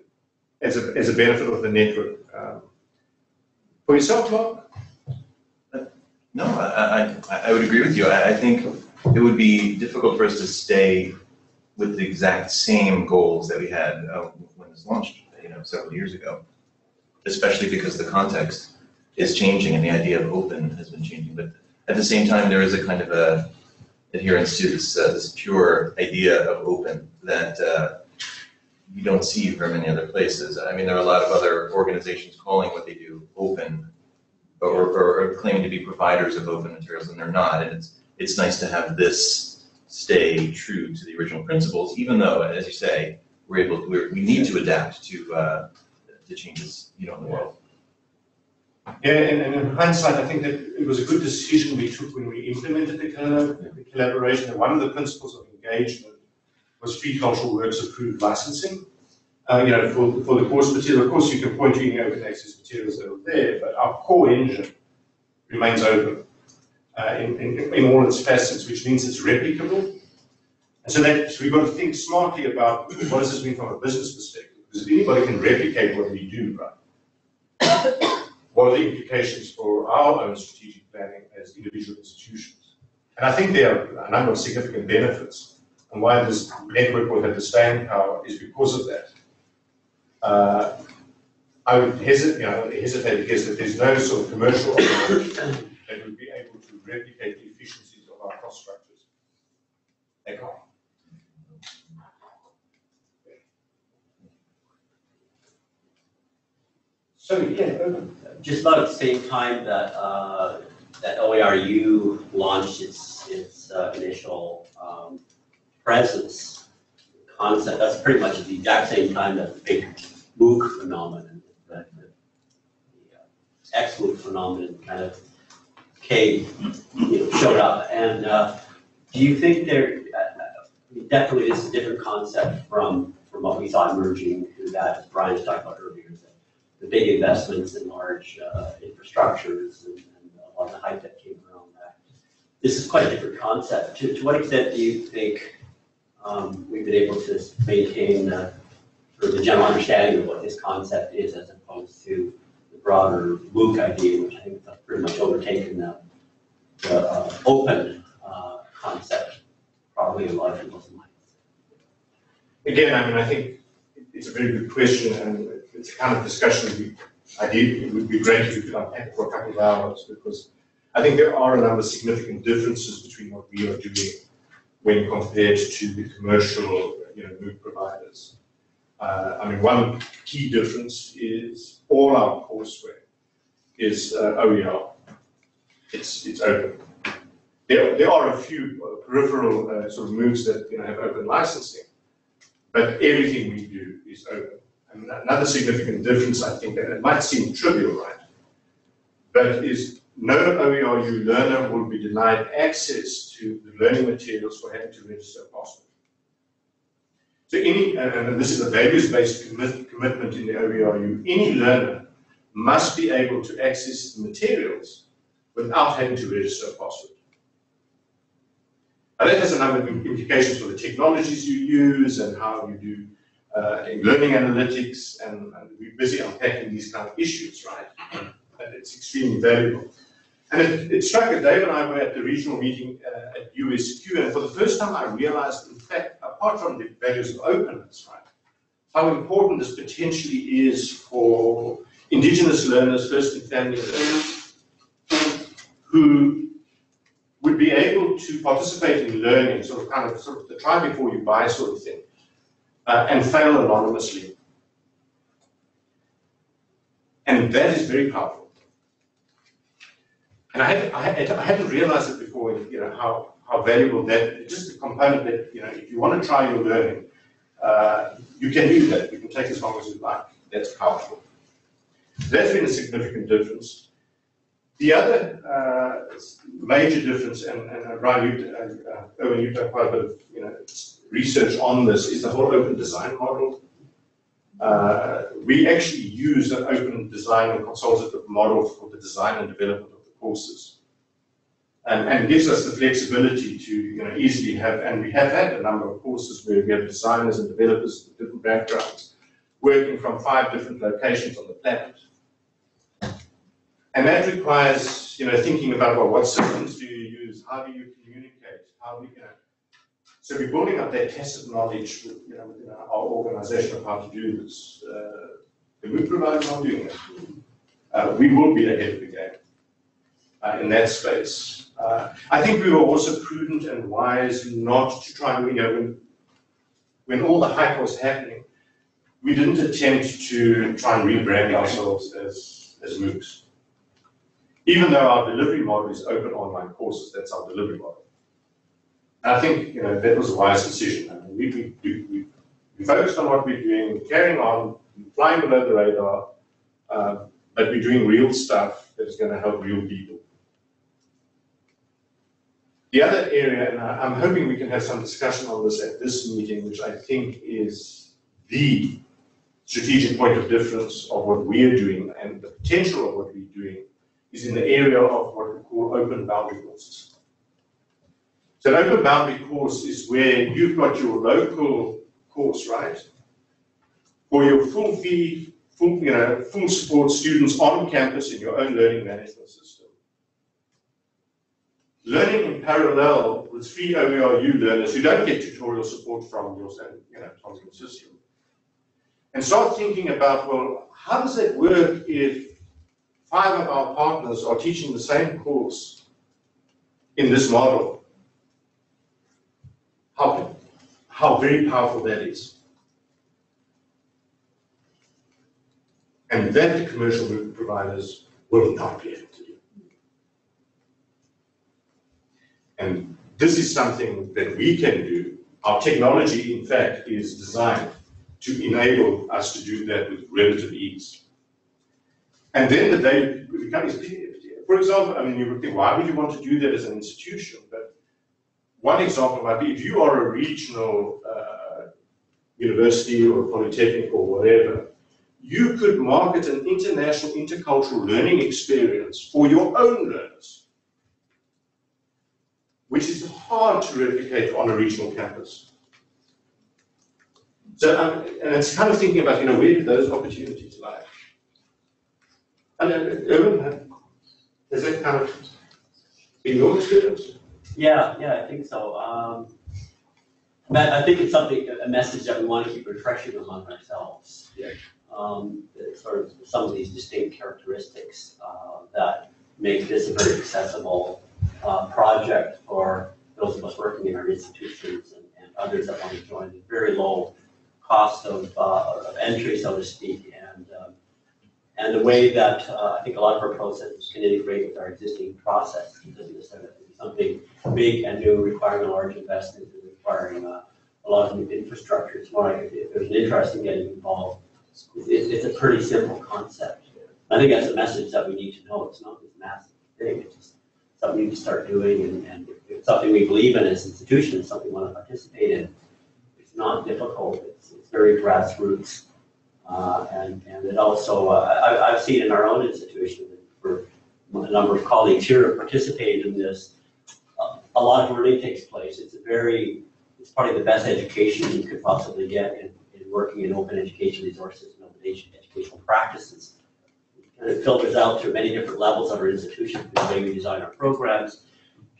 as a, as a benefit of the network. Um, for yourself, Mark? No, I, I, I would agree with you. I, I think it would be difficult for us to stay with the exact same goals that we had uh, when this launched, you know, several years ago. Especially because the context is changing and the idea of open has been changing. But at the same time, there is a kind of a adherence to this, uh, this pure idea of open that uh, you don't see from many other places. I mean, there are a lot of other organizations calling what they do open or, or, or claiming to be providers of open materials, and they're not. And it's it's nice to have this stay true to the original principles, even though, as you say, we're able we're, we need to adapt to uh, to changes, you know, in the world. Yeah, and, and in hindsight, I think that it was a good decision we took when we implemented the, the collaboration. And one of the principles of engagement was free cultural works approved licensing. uh, you know, for, for the course material. Of course, you can point to any open access materials that are there, but our core engine remains open uh, in, in, in all its facets, which means it's replicable. And so that so we've got to think smartly about what does this mean from a business perspective? Because if anybody can replicate what we do, right, what are the implications for our own strategic planning as individual institutions? And I think there are a number of significant benefits. And why this network will have the staying power is because of that. Uh, I would hesitate, you know, hesitate that there's no sort of commercial that would be replicate the efficiencies of our cost structures. So, yeah, just about at the same time that, uh, that OERU launched its, its uh, initial, um, presence concept, that's pretty much the exact same time that the big MOOC phenomenon, that the, the uh, X-MOOC phenomenon kind of you showed up. And, uh, do you think there, uh, definitely this is a different concept from, from what we saw emerging through that, as Brian talking about earlier, the, big investments in large, uh, infrastructures and, and a lot of the hype that came around that. This is quite a different concept. To, to what extent do you think, um, we've been able to maintain, sort of the general understanding of what this concept is as opposed to broader MOOC idea, which I think has pretty much overtaken the, the uh, open uh, concept, probably in a lot of people's minds. Again, I mean, I think it's a very good question and it's a kind of discussion we, ideally, it would be great if we could unpack for a couple of hours because I think there are a number of significant differences between what we are doing when compared to the commercial, you know, MOOC providers. Uh, I mean, one key difference is all our courseware is uh, OER. It's, it's open. There, there are a few peripheral uh, sort of MOOCs that, you know, have open licensing, but everything we do is open. And another significant difference, I think, and it might seem trivial, right? But is no OERU learner will be denied access to the learning materials for having to register a password. So any, and this is a values-based commit, commitment in the OERU, any learner must be able to access the materials without having to register a password. Now that has a number of implications for the technologies you use and how you do uh, in learning analytics, and, and, we're busy unpacking these kind of issues, right? And it's extremely valuable. And it, it struck me, Dave and I were at the regional meeting uh, at USQ, and for the first time I realized, in fact, apart from the values of openness, right, how important this potentially is for indigenous learners, first and family learners, who would be able to participate in learning, sort of kind of sort of the try before you buy sort of thing, uh, and fail anonymously. And that is very powerful. And I, had, I, had, I hadn't realized it before, you know, how, how valuable that, just a component that, you know, if you want to try your learning, uh, you can do that. You can take as long as you like. That's powerful. That's been a significant difference. The other uh, major difference, and, and uh, Brian, you, uh, Owen, you've done quite a bit of you know, research on this, is the whole open design model. Uh, we actually use an open design and consultative model for the design and development of the courses. And, and gives us the flexibility to you know, easily have, and we have had a number of courses where we have designers and developers with different backgrounds working from five different locations on the planet. And that requires, you know, thinking about, well, what systems do you use? How do you communicate? How do you, you know, so we're building up that tacit knowledge, with, you know, within our organization of how to do this. Uh, the MOOC providers are doing it. Uh, we will be ahead of the game uh, in that space. Uh, I think we were also prudent and wise not to try and, you know, when, when all the hype was happening, we didn't attempt to try and rebrand ourselves as, as MOOCs. Even though our delivery model is open online courses, that's our delivery model. I think you know that was a wise decision. I mean, we, we, we, we focused on what we're doing, carrying on, flying below the radar, uh, but we're doing real stuff that is going to help real people. The other area, and I'm hoping we can have some discussion on this at this meeting, which I think is the strategic point of difference of what we're doing and the potential of what we're doing is in the area of what we call open boundary courses. So an open boundary course is where you've got your local course, right? For your full fee, full, you know, full support students on campus in your own learning management system. Learning in parallel with free OERU learners who don't get tutorial support from your, you know, system. And start thinking about, well, how does it work if five of our partners are teaching the same course in this model? How, how very powerful that is. And that the commercial providers will not be able to do. And this is something that we can do. Our technology, in fact, is designed to enable us to do that with relative ease. And then the day becomes, for example, I mean, you would think, why would you want to do that as an institution? But one example might be if you are a regional uh, university or polytechnic or whatever, you could market an international intercultural learning experience for your own learners, which is hard to replicate on a regional campus. So, um, and it's kind of thinking about, you know, where do those opportunities lie? And then, Irwin, has that kind of been your experience? Yeah, yeah, I think so. Um, I think it's something, a message that we want to keep refreshing among ourselves. Yeah. Um, sort of some of these distinct characteristics, uh, that make this a very accessible, uh, project for those of us working in our institutions and, and others that want to join. Very low cost of, uh, of entry, so to speak, and, um, and the way that, uh, I think a lot of our processes can integrate with our existing process. It doesn't necessarily be something big and new, requiring a large investment, and requiring, uh, a lot of new infrastructure. It's more like if, if there's an interest in getting involved, it's, it's a pretty simple concept. I think that's a message that we need to know. It's not this massive thing, it's just something we start doing, and, and if it's something we believe in as an institution, it's something we want to participate in. It's not difficult, it's, it's very grassroots. Uh, and, and it also, uh, I, I've seen in our own institution, for a number of colleagues here have participated in this, a lot of learning takes place. It's a very, it's probably the best education you could possibly get in, in working in open education resources and open edu- educational practices. And it filters out through many different levels of our institution, the way we design our programs,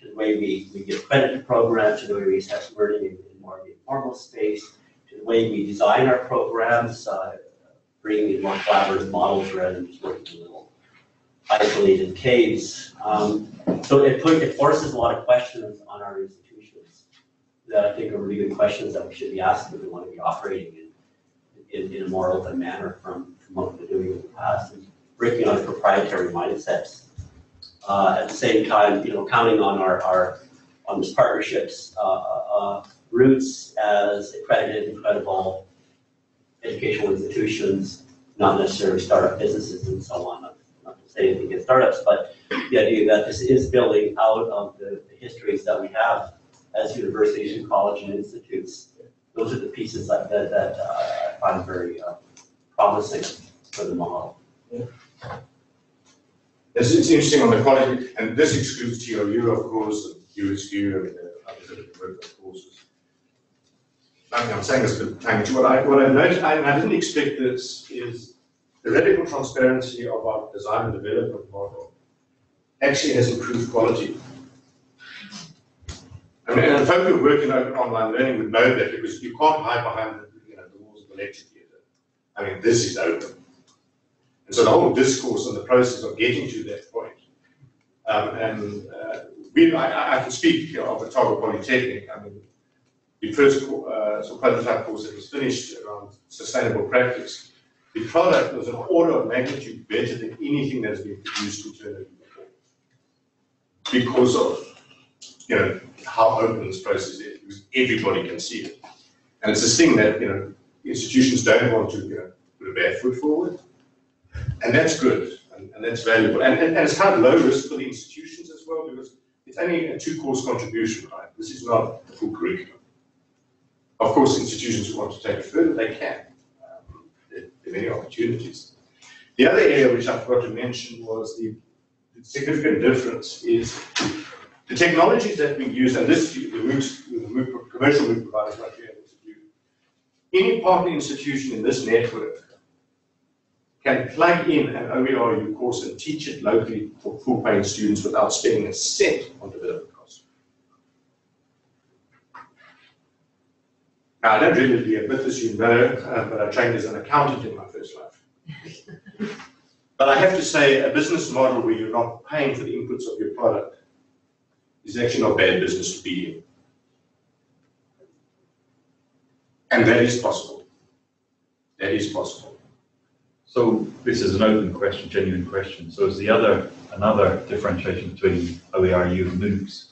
to the way we, we give credit to programs, to the way we assess learning in, in more of the informal space, to the way we design our programs, uh, bringing in more collaborative models rather than just working in little isolated caves. Um, so it put, it forces a lot of questions on our institutions that I think are really good questions that we should be asking if we want to be operating in, in, in a more open manner from, from what we've been doing in the past and breaking on proprietary mindsets. Uh, at the same time, you know, counting on our, our, on these partnerships, uh, uh, roots as accredited, and credible educational institutions, not necessarily startup businesses and so on. Not, not to say anything against startups, but the idea that this is building out of the, the histories that we have as universities and colleges and institutes. Those are the pieces that, that, that uh, I find very uh, promising for the model. It's, interesting on the quality, and this excludes TRU, of course, and USQ, and uh, have worked on courses. Mean, I'm saying this tongue in What I, what I noticed, I, and I didn't expect this, is the radical transparency of our design and development model actually has improved quality. I mean, and folk who work in open online learning would know that because you can't hide behind the, you know, the walls of the lecture theatre. I mean, this is open. And so the whole discourse and the process of getting to that point. Um, and uh, we, I, I can speak of Otago Polytechnic. I mean, the first uh, so prototype course that was finished around sustainable practice, the product was an order of magnitude better than anything that's been produced internally before. Because of, you know, how open this process is, everybody can see it. And it's this thing that, you know, institutions don't want to, you know, put a bad foot forward. And that's good, and, and that's valuable. And, and, and it's kind of low risk for the institutions as well, because it's only a two course contribution, right? This is not the full curriculum. Of course, institutions who want to take it further, they can. Um, there, the many opportunities. The other area which I forgot to mention was the the significant difference is the technologies that we use, and this, the MOOCs, the MOOC, commercial MOOC providers might be able to do. Any partner institution in this network can plug in an OERU course and teach it locally for full paying students without spending a cent on development costs. Now, I don't really admit this, you know, uh, but I trained as an accountant in my first life. But I have to say, a business model where you're not paying for the inputs of your product is actually not bad business to be in. And that is possible. That is possible. So this is an open question, genuine question. So is the other, another differentiation between OERU and MOOCs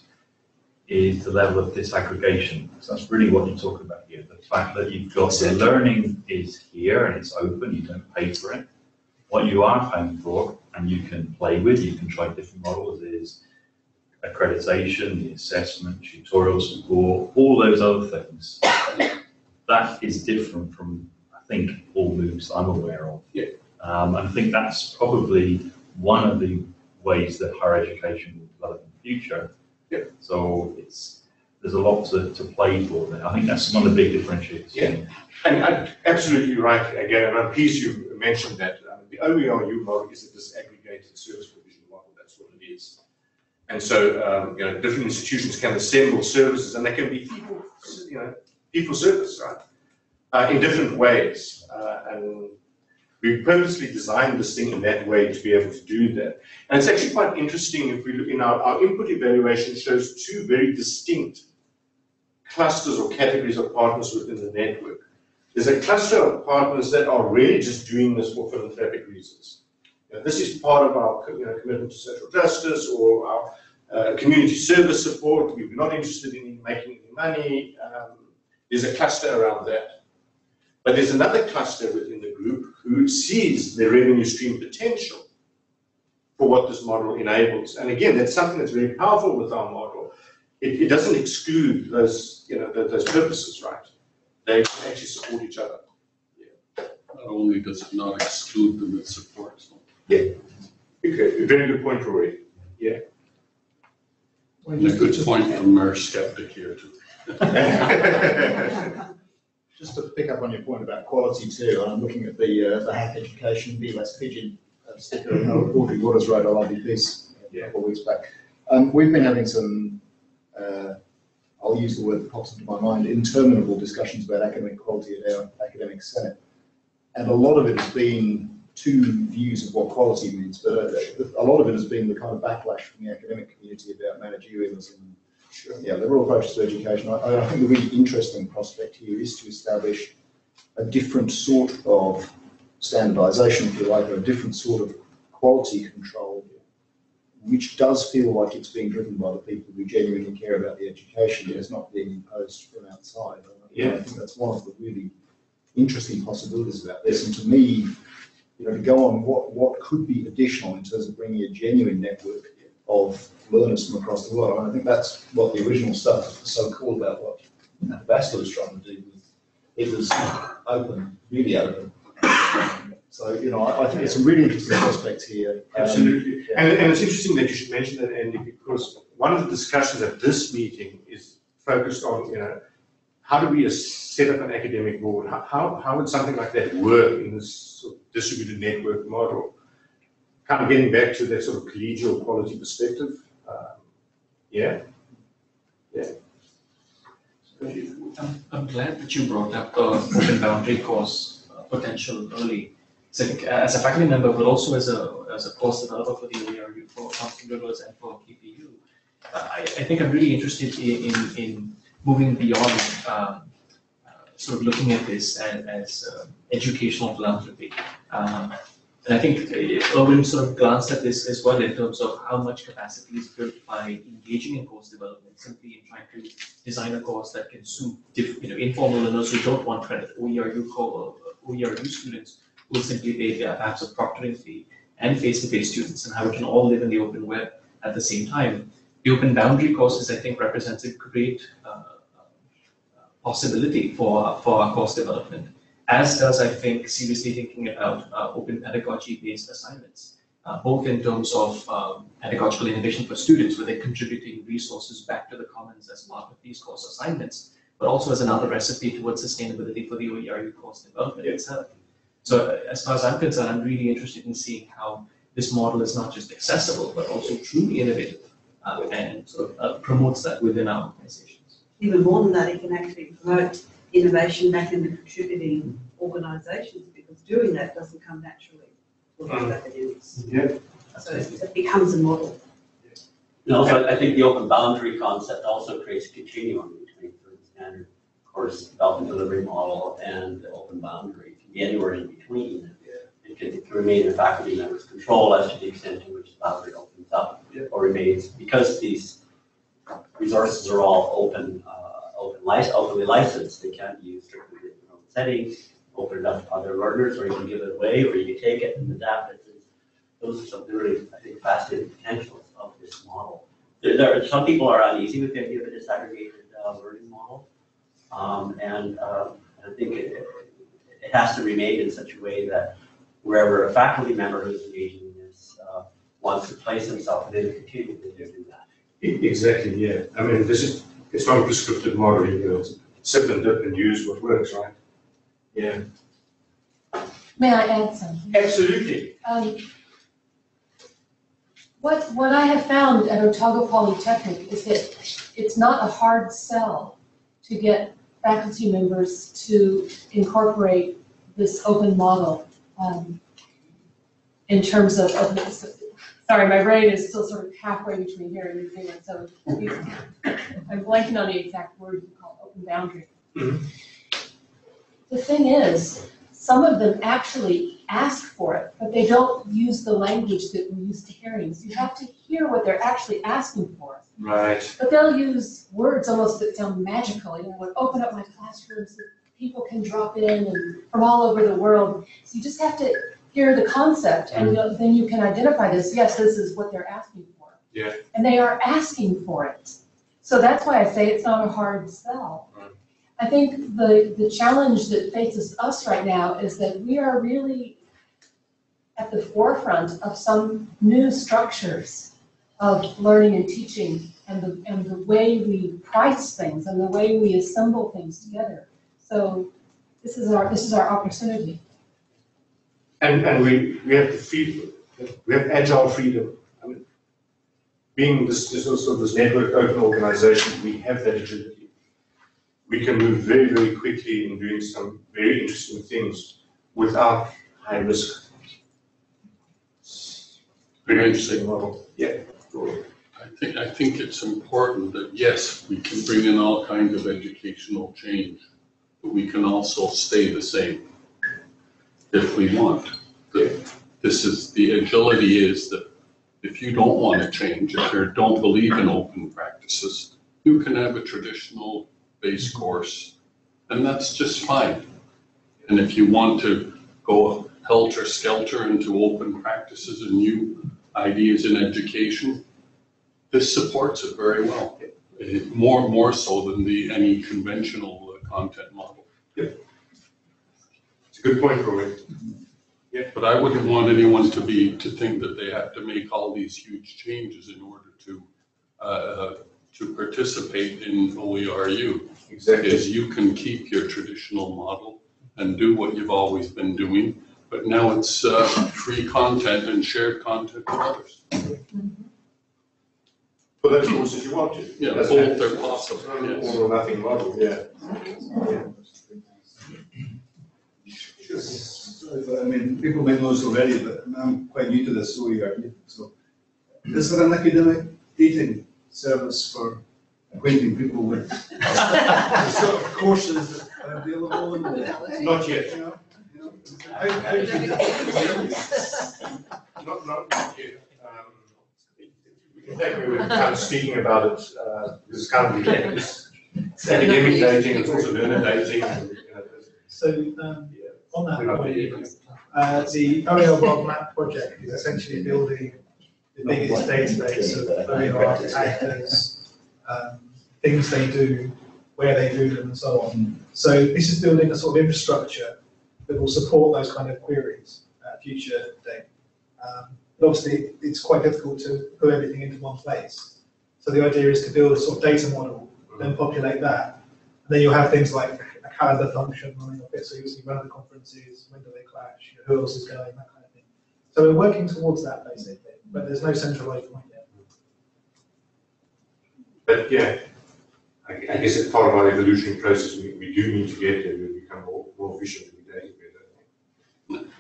is the level of disaggregation. So that's really what you're talking about here. The fact that you've got the learning is here and it's open, you don't pay for it. What you are paying for and you can play with, you can try different models is accreditation, the assessment, tutorial support, all those other things. That is different from, think, all MOOCs I'm aware of. Yeah. Um, and I think that's probably one of the ways that higher education will develop in the future. Yeah. So it's, there's a lot to, to play for there. I think that's one of the big differentiators. Yeah. And uh, absolutely right again, and I'm pleased you mentioned that. Uh, the OERU model is a disaggregated service provision model, that's what it is. And so, um, you know, different institutions can assemble services and they can be people, you know, people service, right? Uh, in different ways. Uh, and we purposely designed this thing in that way to be able to do that. And it's actually quite interesting if we look in our, our input evaluation shows two very distinct clusters or categories of partners within the network. There's a cluster of partners that are really just doing this for philanthropic reasons. Know, this is part of our you know, commitment to social justice or our uh, community service support. We're not interested in making any money. Um, there's a cluster around that. But there's another cluster within the group who sees the revenue stream potential for what this model enables. And again, that's something that's very powerful with our model. It, it doesn't exclude those, you know, those purposes, right? They actually support each other. Not only does it not exclude them, it supports them. Yeah. Okay, very good point, Rory. Yeah. And a good point from our skeptic here too. Just to pick up on your point about quality too, and I'm looking at the, uh, the Hack Education, Be Less Pigeon uh, sticker, and Audrey Watters wrote a lovely piece a couple of weeks back. Um, we've been having some, uh, I'll use the word that pops into my mind, interminable discussions about academic quality at our academic senate. And a lot of it has been two views of what quality means, but uh, a lot of it has been the kind of backlash from the academic community about managerialism Uh, yeah, liberal approach to education. I, I think the really interesting prospect here is to establish a different sort of standardisation, if you like, or a different sort of quality control, which does feel like it's being driven by the people who genuinely care about the education. It's not being imposed from outside. Yeah. I think that's one of the really interesting possibilities about this. And to me, you know, to go on what, what could be additional in terms of bringing a genuine network of learners from across the world. And I think that's what the original stuff was so cool about what Athabasca was trying to do. It was open, really open. So, you know, I, I think there's some really interesting prospects here. Um, Absolutely. yeah. And, and it's interesting that you should mention that, Andy, because one of the discussions at this meeting is focused on, you know, how do we set up an academic board? How, how, how would something like that work in this sort of distributed network model? Kind of getting back to that sort of collegial quality perspective. Um, yeah? Yeah. I'm, I'm glad that you brought up the open boundary course uh, potential early. So as a faculty member, but also as a, as a course developer for the OERU, for Thompson Rivers and for KPU, uh, I, I think I'm really interested in, in, in moving beyond um, uh, sort of looking at this as, as uh, educational philanthropy. Um, and I think uh, Irwin sort of glanced at this as well in terms of how much capacity is built by engaging in course development, simply in trying to design a course that can suit diff, you know, informal learners who don't want credit, OERU, co- OERU students who simply pay uh, perhaps a proctoring fee, and face-to-face students, and how we can all live in the open web at the same time. The open boundary courses, I think, represents a great uh, uh, possibility for, for our course development. As does, I think, seriously thinking about uh, open pedagogy-based assignments, uh, both in terms of um, pedagogical innovation for students, where they're contributing resources back to the commons as part of these course assignments, but also as another recipe towards sustainability for the OERU course development itself. So uh, as far as I'm concerned, I'm really interested in seeing how this model is not just accessible, but also truly innovative uh, and sort of uh, promotes that within our organizations. Even more than that, it can actually promote innovation back in the contributing organisations, because doing that doesn't come naturally for those academics. Yeah. So it becomes a model. And also, I think the open boundary concept also creates a continuum between the standard course development delivery model and the open boundary. It can be anywhere in between. It can, it can remain in faculty members' control as to the extent to which the boundary opens up or remains, because these resources are all open, uh, open openly licensed, they can't be used strictly in their own settings, open it up to other learners, or you can give it away, or you can take it and adapt it. Those are some really, I think, fascinating potentials of this model. There, there, are- some people are uneasy with the idea of a disaggregated, uh, learning model. Um, and, um, I think it, it has to remain in such a way that wherever a faculty member who's engaging in this, uh, wants to place himself within a continuum, they do that. Exactly, yeah. I mean, this is, it's not a prescriptive model, you know, sit and dip and use what works, right? Yeah. May I add something? Absolutely. Um, What, what I have found at Otago Polytechnic is that it's not a hard sell to get faculty members to incorporate this open model. um, In terms of, of, sorry, my brain is still sort of halfway between here and New Zealand, so I'm blanking on the exact word you call open boundary. The thing is, some of them actually ask for it, but they don't use the language that we're used to hearing. So you have to hear what they're actually asking for. Right. But they'll use words almost that sound magical, you know, like open up my classroom so people can drop in and from all over the world. So you just have to hear the concept and mm-hmm. you'll- then you can identify this, yes, this is what they're asking for. Yeah. And they are asking for it. So that's why I say it's not a hard sell. I think the, the challenge that faces us right now is that we are really at the forefront of some new structures of learning and teaching and the, and the way we price things and the way we assemble things together. So this is our, this is our opportunity. And, and we, we have the freedom, we have agile freedom. I mean, Being this, this also this network open organization, we have that agility. We can move very, very quickly in doing some very interesting things without high risk. Very interesting model. Yeah. I think, I think it's important that, yes, we can bring in all kinds of educational change, but we can also stay the same if we want. The- This is, the agility is that if you don't want to change, if you don't believe in open practices, you can have a traditional base course, and that's just fine. And if you want to go helter-skelter into open practices and new ideas in education, this supports it very well. More, more so than the, any conventional uh, content model. Good point, Roy. Yeah. But I wouldn't want anyone to be, to think that they have to make all these huge changes in order to, uh, to participate in OERU. Exactly. Is you can keep your traditional model and do what you've always been doing, but now it's, uh, free content and shared content with others. For those courses you want to. Yeah, That's both are possible, It's not an yes. All or nothing model, yeah. So, I mean, people may know this already, but I'm quite new to this OER, so. Is there an academic dating service for acquainting people with the sort of courses that are available in the? Not yet. You know, you know, how- how do you- Not, not, not yet. Um, In fact, we were kind of speaking about it, uh, this is kind of, it's it's academic dating, it's also learner dating. and, you know, So, um, on that point, uh, the OER World Map project is essentially building the biggest database of OER actors, um, things they do, where they do them and so on. So this is building a sort of infrastructure that will support those kind of queries at a future date. Um, But obviously, it's quite difficult to put everything into one place. So the idea is to build a sort of data model, then populate that. And then you'll have things like calendar function running off it, so you'll see when are the conferences, when do they clash, who else is going, that kind of thing. So we're working towards that basically, but there's no centralized point yet. But yeah, I, I guess it's part of our evolution process, we, we do need to get there, we become more, more efficient, we data.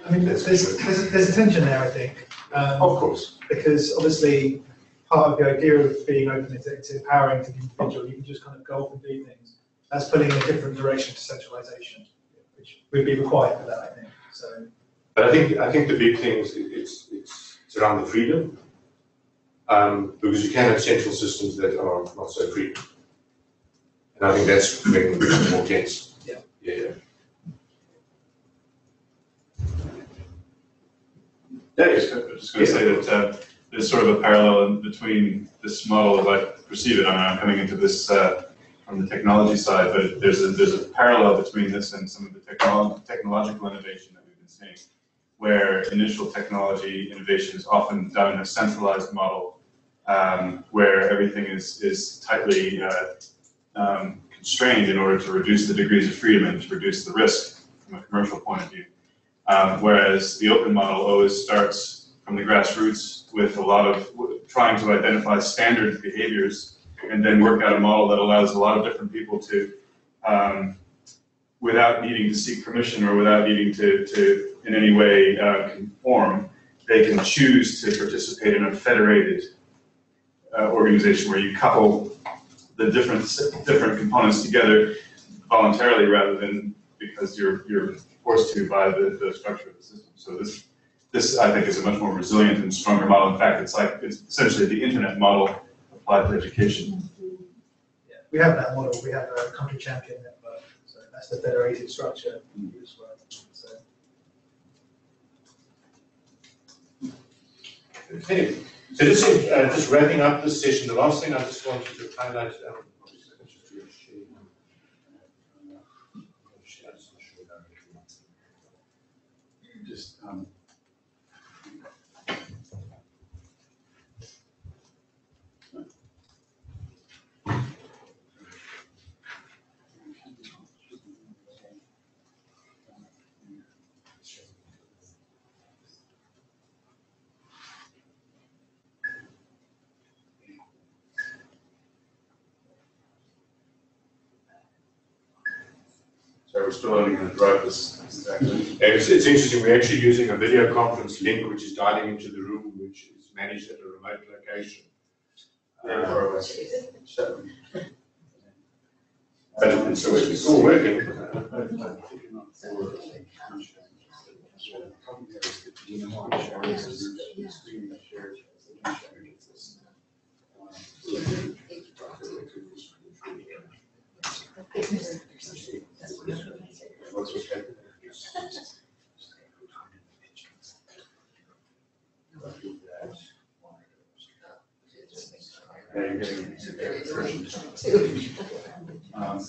I mean, there's, there's, there's a tension there, I think. Um, Of course. Because obviously, part of the idea of being open is it's empowering to the individual, you can just kind of go off and do things. That's pulling in a different direction to centralization, which would be required for that, I think, so. But I think, I think the big thing is, it's, it's, it's around the freedom. Um, because you can have central systems that are not so free. And I think that's making it become more tense. Yeah. Yeah, yeah. I was just going to say that uh, there's sort of a parallel in between this model as I perceive it. I mean, I'm coming into this uh, from the technology side, but there's a, there's a parallel between this and some of the technolo- technological innovation that we've been seeing, where initial technology innovation is often done in a centralized model, um, where everything is, is tightly uh, um, constrained in order to reduce the degrees of freedom and to reduce the risk from a commercial point of view. Um, whereas the open model always starts from the grassroots with a lot of trying to identify standard behaviors and then work out a model that allows a lot of different people to, um, without needing to seek permission or without needing to, to in any way uh, conform, they can choose to participate in a federated uh, organization where you couple the different different components together voluntarily rather than because you're you're forced to by the, the structure of the system. So this this I think is a much more resilient and stronger model. In fact, it's like it's essentially the internet model applied to education. We have that model, we have a country champion network, so that's the federated structure we use for it, so. Okay, so just, uh, just wrapping up this session, the last thing I just wanted to highlight, um, obviously, I can just do a share. Uh, share, it's not share directly. Just, um, So we're still only going to drive this exactly. It's, it's interesting, we're actually using a video conference link which is dialing into the room, which is managed at a remote location. Uh, But it's, so it's all working. Versions. Um,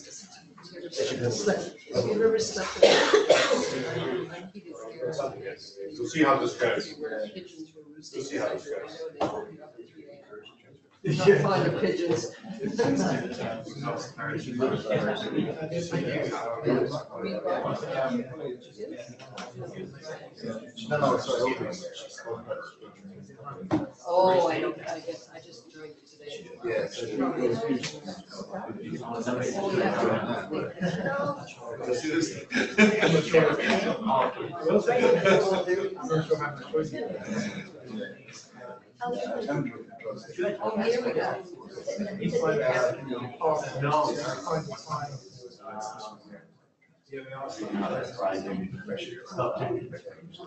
We'll see how this goes. We'll see how this goes. Not find the pigeons. No, no, sorry. Oh, I don't, I guess, I just joined it today. Yeah, so- Oh, yeah. See this? Here we go. No, I find the time.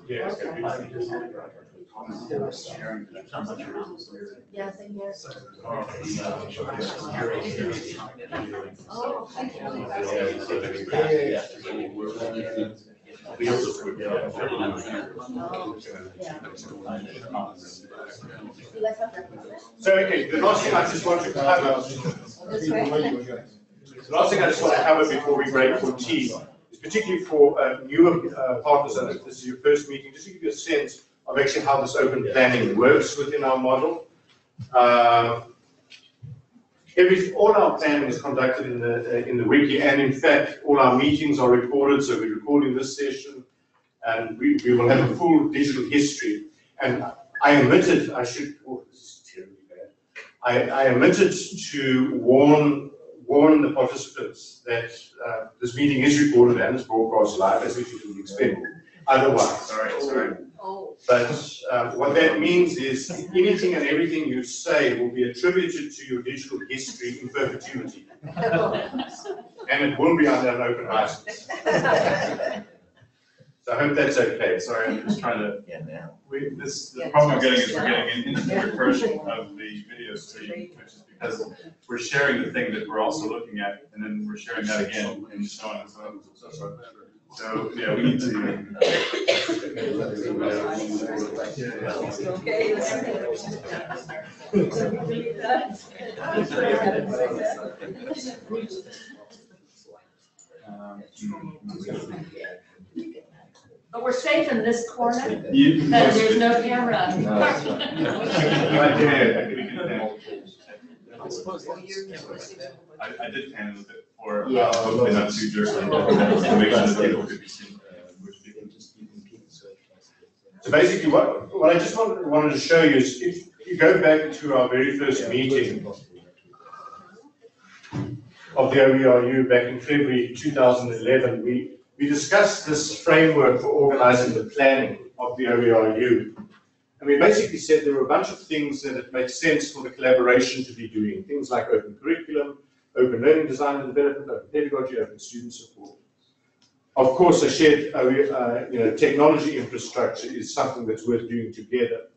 Yeah, we are. Yeah, same here. Oh, thank You breakfast? So, okay, the last thing I just want to cover, the last thing I just want to cover before we break for tea is particularly for uh, newer uh, partners, and this is your first meeting, just to give you a sense of actually how this open planning works within our model. Uh, Every, all our planning is conducted in the, uh, in the wiki, and in fact, all our meetings are recorded, so we're recording this session, and we, we will have a full digital history. And I omitted, I should, oh, this is terribly bad. I, I omitted to warn, warn the participants that uh, this meeting is recorded and is broadcast live, as you didn't expect. Otherwise, sorry, sorry. But uh, what that means is anything and everything you say will be attributed to your digital history in perpetuity. And it will be under an open license. So I hope that's okay. Sorry, I'm just trying to, Yeah, now. we, this, the problem I'm getting is we're getting an instant version of the video stream, which is because we're sharing the thing that we're also looking at, and then we're sharing that again, and so on and so on. So, so, so, yeah, we need to. Okay, Um, But we're safe in this corner, You- and there's no camera. No, that's. I did, I did, I did. I, I did pan a bit for, Yeah. uh, hopefully not too jerky, to make sure that people could be seen. So basically, what, what I just wanted, wanted to show you is if you go back to our very first meeting of the OERU back in February 2011, we, we discussed this framework for organizing the planning of the OERU. And we basically said there were a bunch of things that it makes sense for the collaboration to be doing, things like open curriculum, open learning design and development, open pedagogy, open student support. Of course, a shared, uh, uh, you know, technology infrastructure is something that's worth doing together.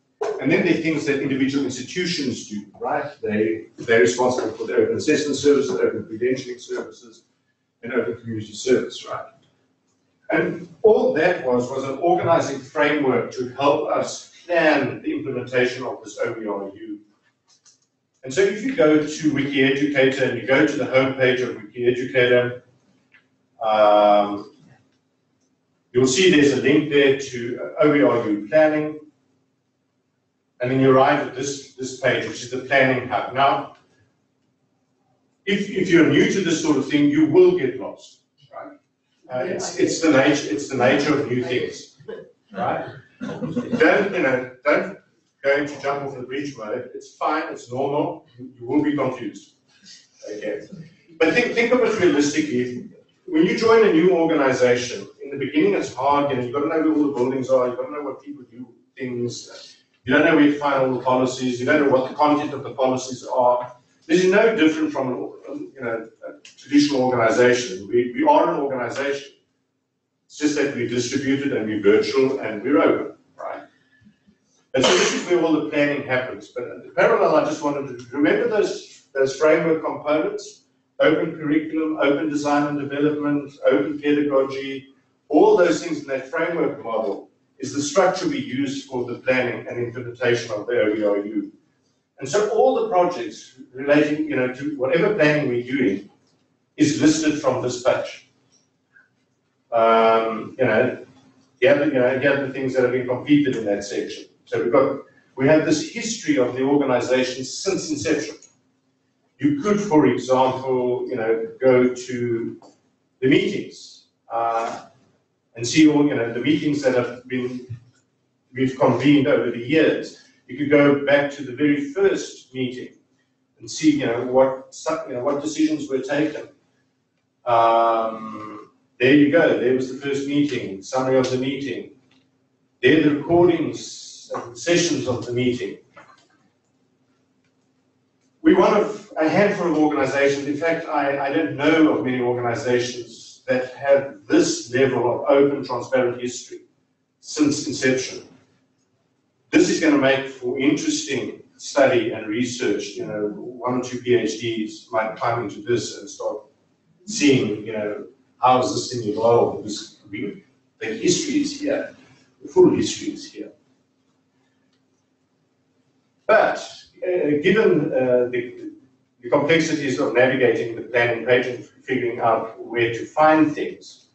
And then there are things that individual institutions do, right? They, they're responsible for the open assessment services, open credentialing services, and open community service, right? And all that was, was an organizing framework to help us plan the implementation of this OERU. And so if you go to WikiEducator and you go to the homepage of WikiEducator, um, you'll see there's a link there to OERU planning. And then you arrive at this, this page, which is the planning hub. Now, if, if you're new to this sort of thing, you will get lost, right? Uh, it's, it's the nature, it's the nature of new things, right? Don't, you know, don't go to jump off the bridge mode. It's fine, it's normal. You, will be confused. Okay. But think, think of it realistically. When you join a new organization, in the beginning it's hard, you know, you've got to know where all the buildings are, you've got to know what people do things. You don't know where to find all the policies, you don't know what the content of the policies are. This is no different from you know, a traditional organization. We, we are an organization. It's just that we're distributed and we're virtual and we're open, right? And so this is where all the planning happens. But the parallel, I just wanted to remember those, those framework components, open curriculum, open design and development, open pedagogy, all those things in that framework model is the structure we use for the planning and implementation of the OERU. And so all the projects relating, you know, to whatever planning we're doing is listed from this page. Um, you know, you have, you know, the things that have been completed in that section. So we've got, we have this history of the organization since inception. You could, for example, you know, go to the meetings uh, and see all, you know, the meetings that have been, we've convened over the years. You could go back to the very first meeting and see, you know, what, you know, what decisions were taken. Um, there you go, there was the first meeting, summary of the meeting. There the recordings, sessions of the meeting. We one of a handful of organizations, in fact, I, I don't know of many organizations that have this level of open, transparent history since inception. This is going to make for interesting study and research. You know, one or two PhDs might climb into this and start seeing, you know, how is this thing evolved? We, the history is here, the full history is here. But uh, given uh, the, the complexities of navigating the planning page and figuring out where to find things,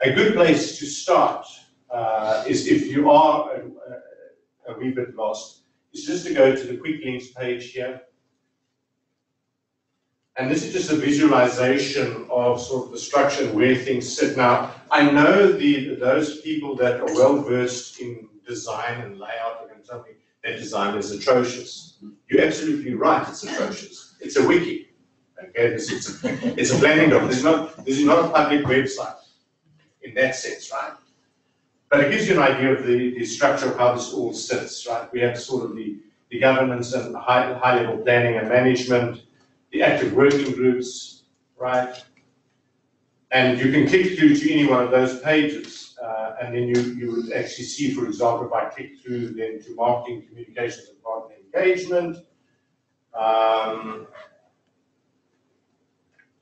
a good place to start uh, is if you are a, a, wee bit lost, is just to go to the quick links page here. And this is just a visualization of sort of the structure and where things sit. Now, I know the those people that are well versed in design and layout are going to tell me that design is atrocious. You're absolutely right, it's atrocious. It's a wiki. Okay, this is a, it's a planning document. This is not this is not a public website in that sense, right? But it gives you an idea of the, the structure of how this all sits, right? We have sort of the, the governance and high, high level planning and management, the active working groups, right? And you can click through to any one of those pages, uh, and then you, you would actually see, for example, if I click through then to marketing, communications, and partner engagement. Um,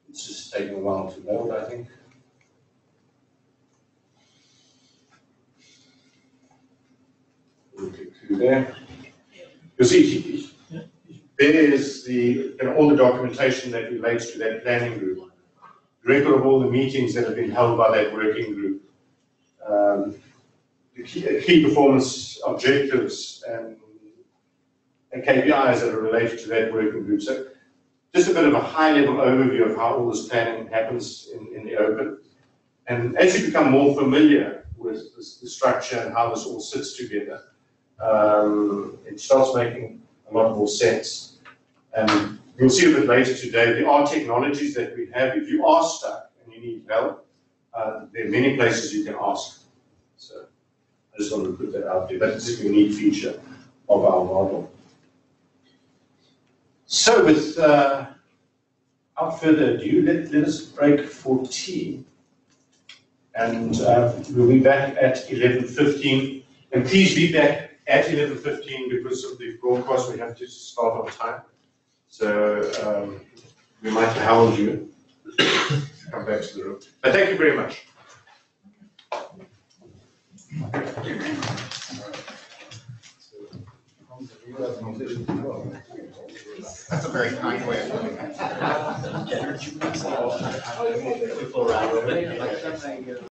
it's just taking a while to load, I think. Click through there. You'll see, there is the, you know, all the documentation that relates to that planning group. Record of all the meetings that have been held by that working group. Um, the key, performance objectives and, KPIs that are related to that working group. So just a bit of a high level overview of how all this planning happens in, the open. And as you become more familiar with the structure and how this all sits together, um, it starts making a lot more sense. And you'll see a bit later today, there are technologies that we have. If you are stuck and you need help, uh, there are many places you can ask. So I just wanted to put that out there. That's a unique feature of our model. So with, uh, without further ado, let, let us break for tea. And uh, we'll be back at 11.15. And please be back at 11.15 because of the broadcast, we have to start on time. So um, we might hound you come back to the room. But thank you very much. That's a very kind way of putting it.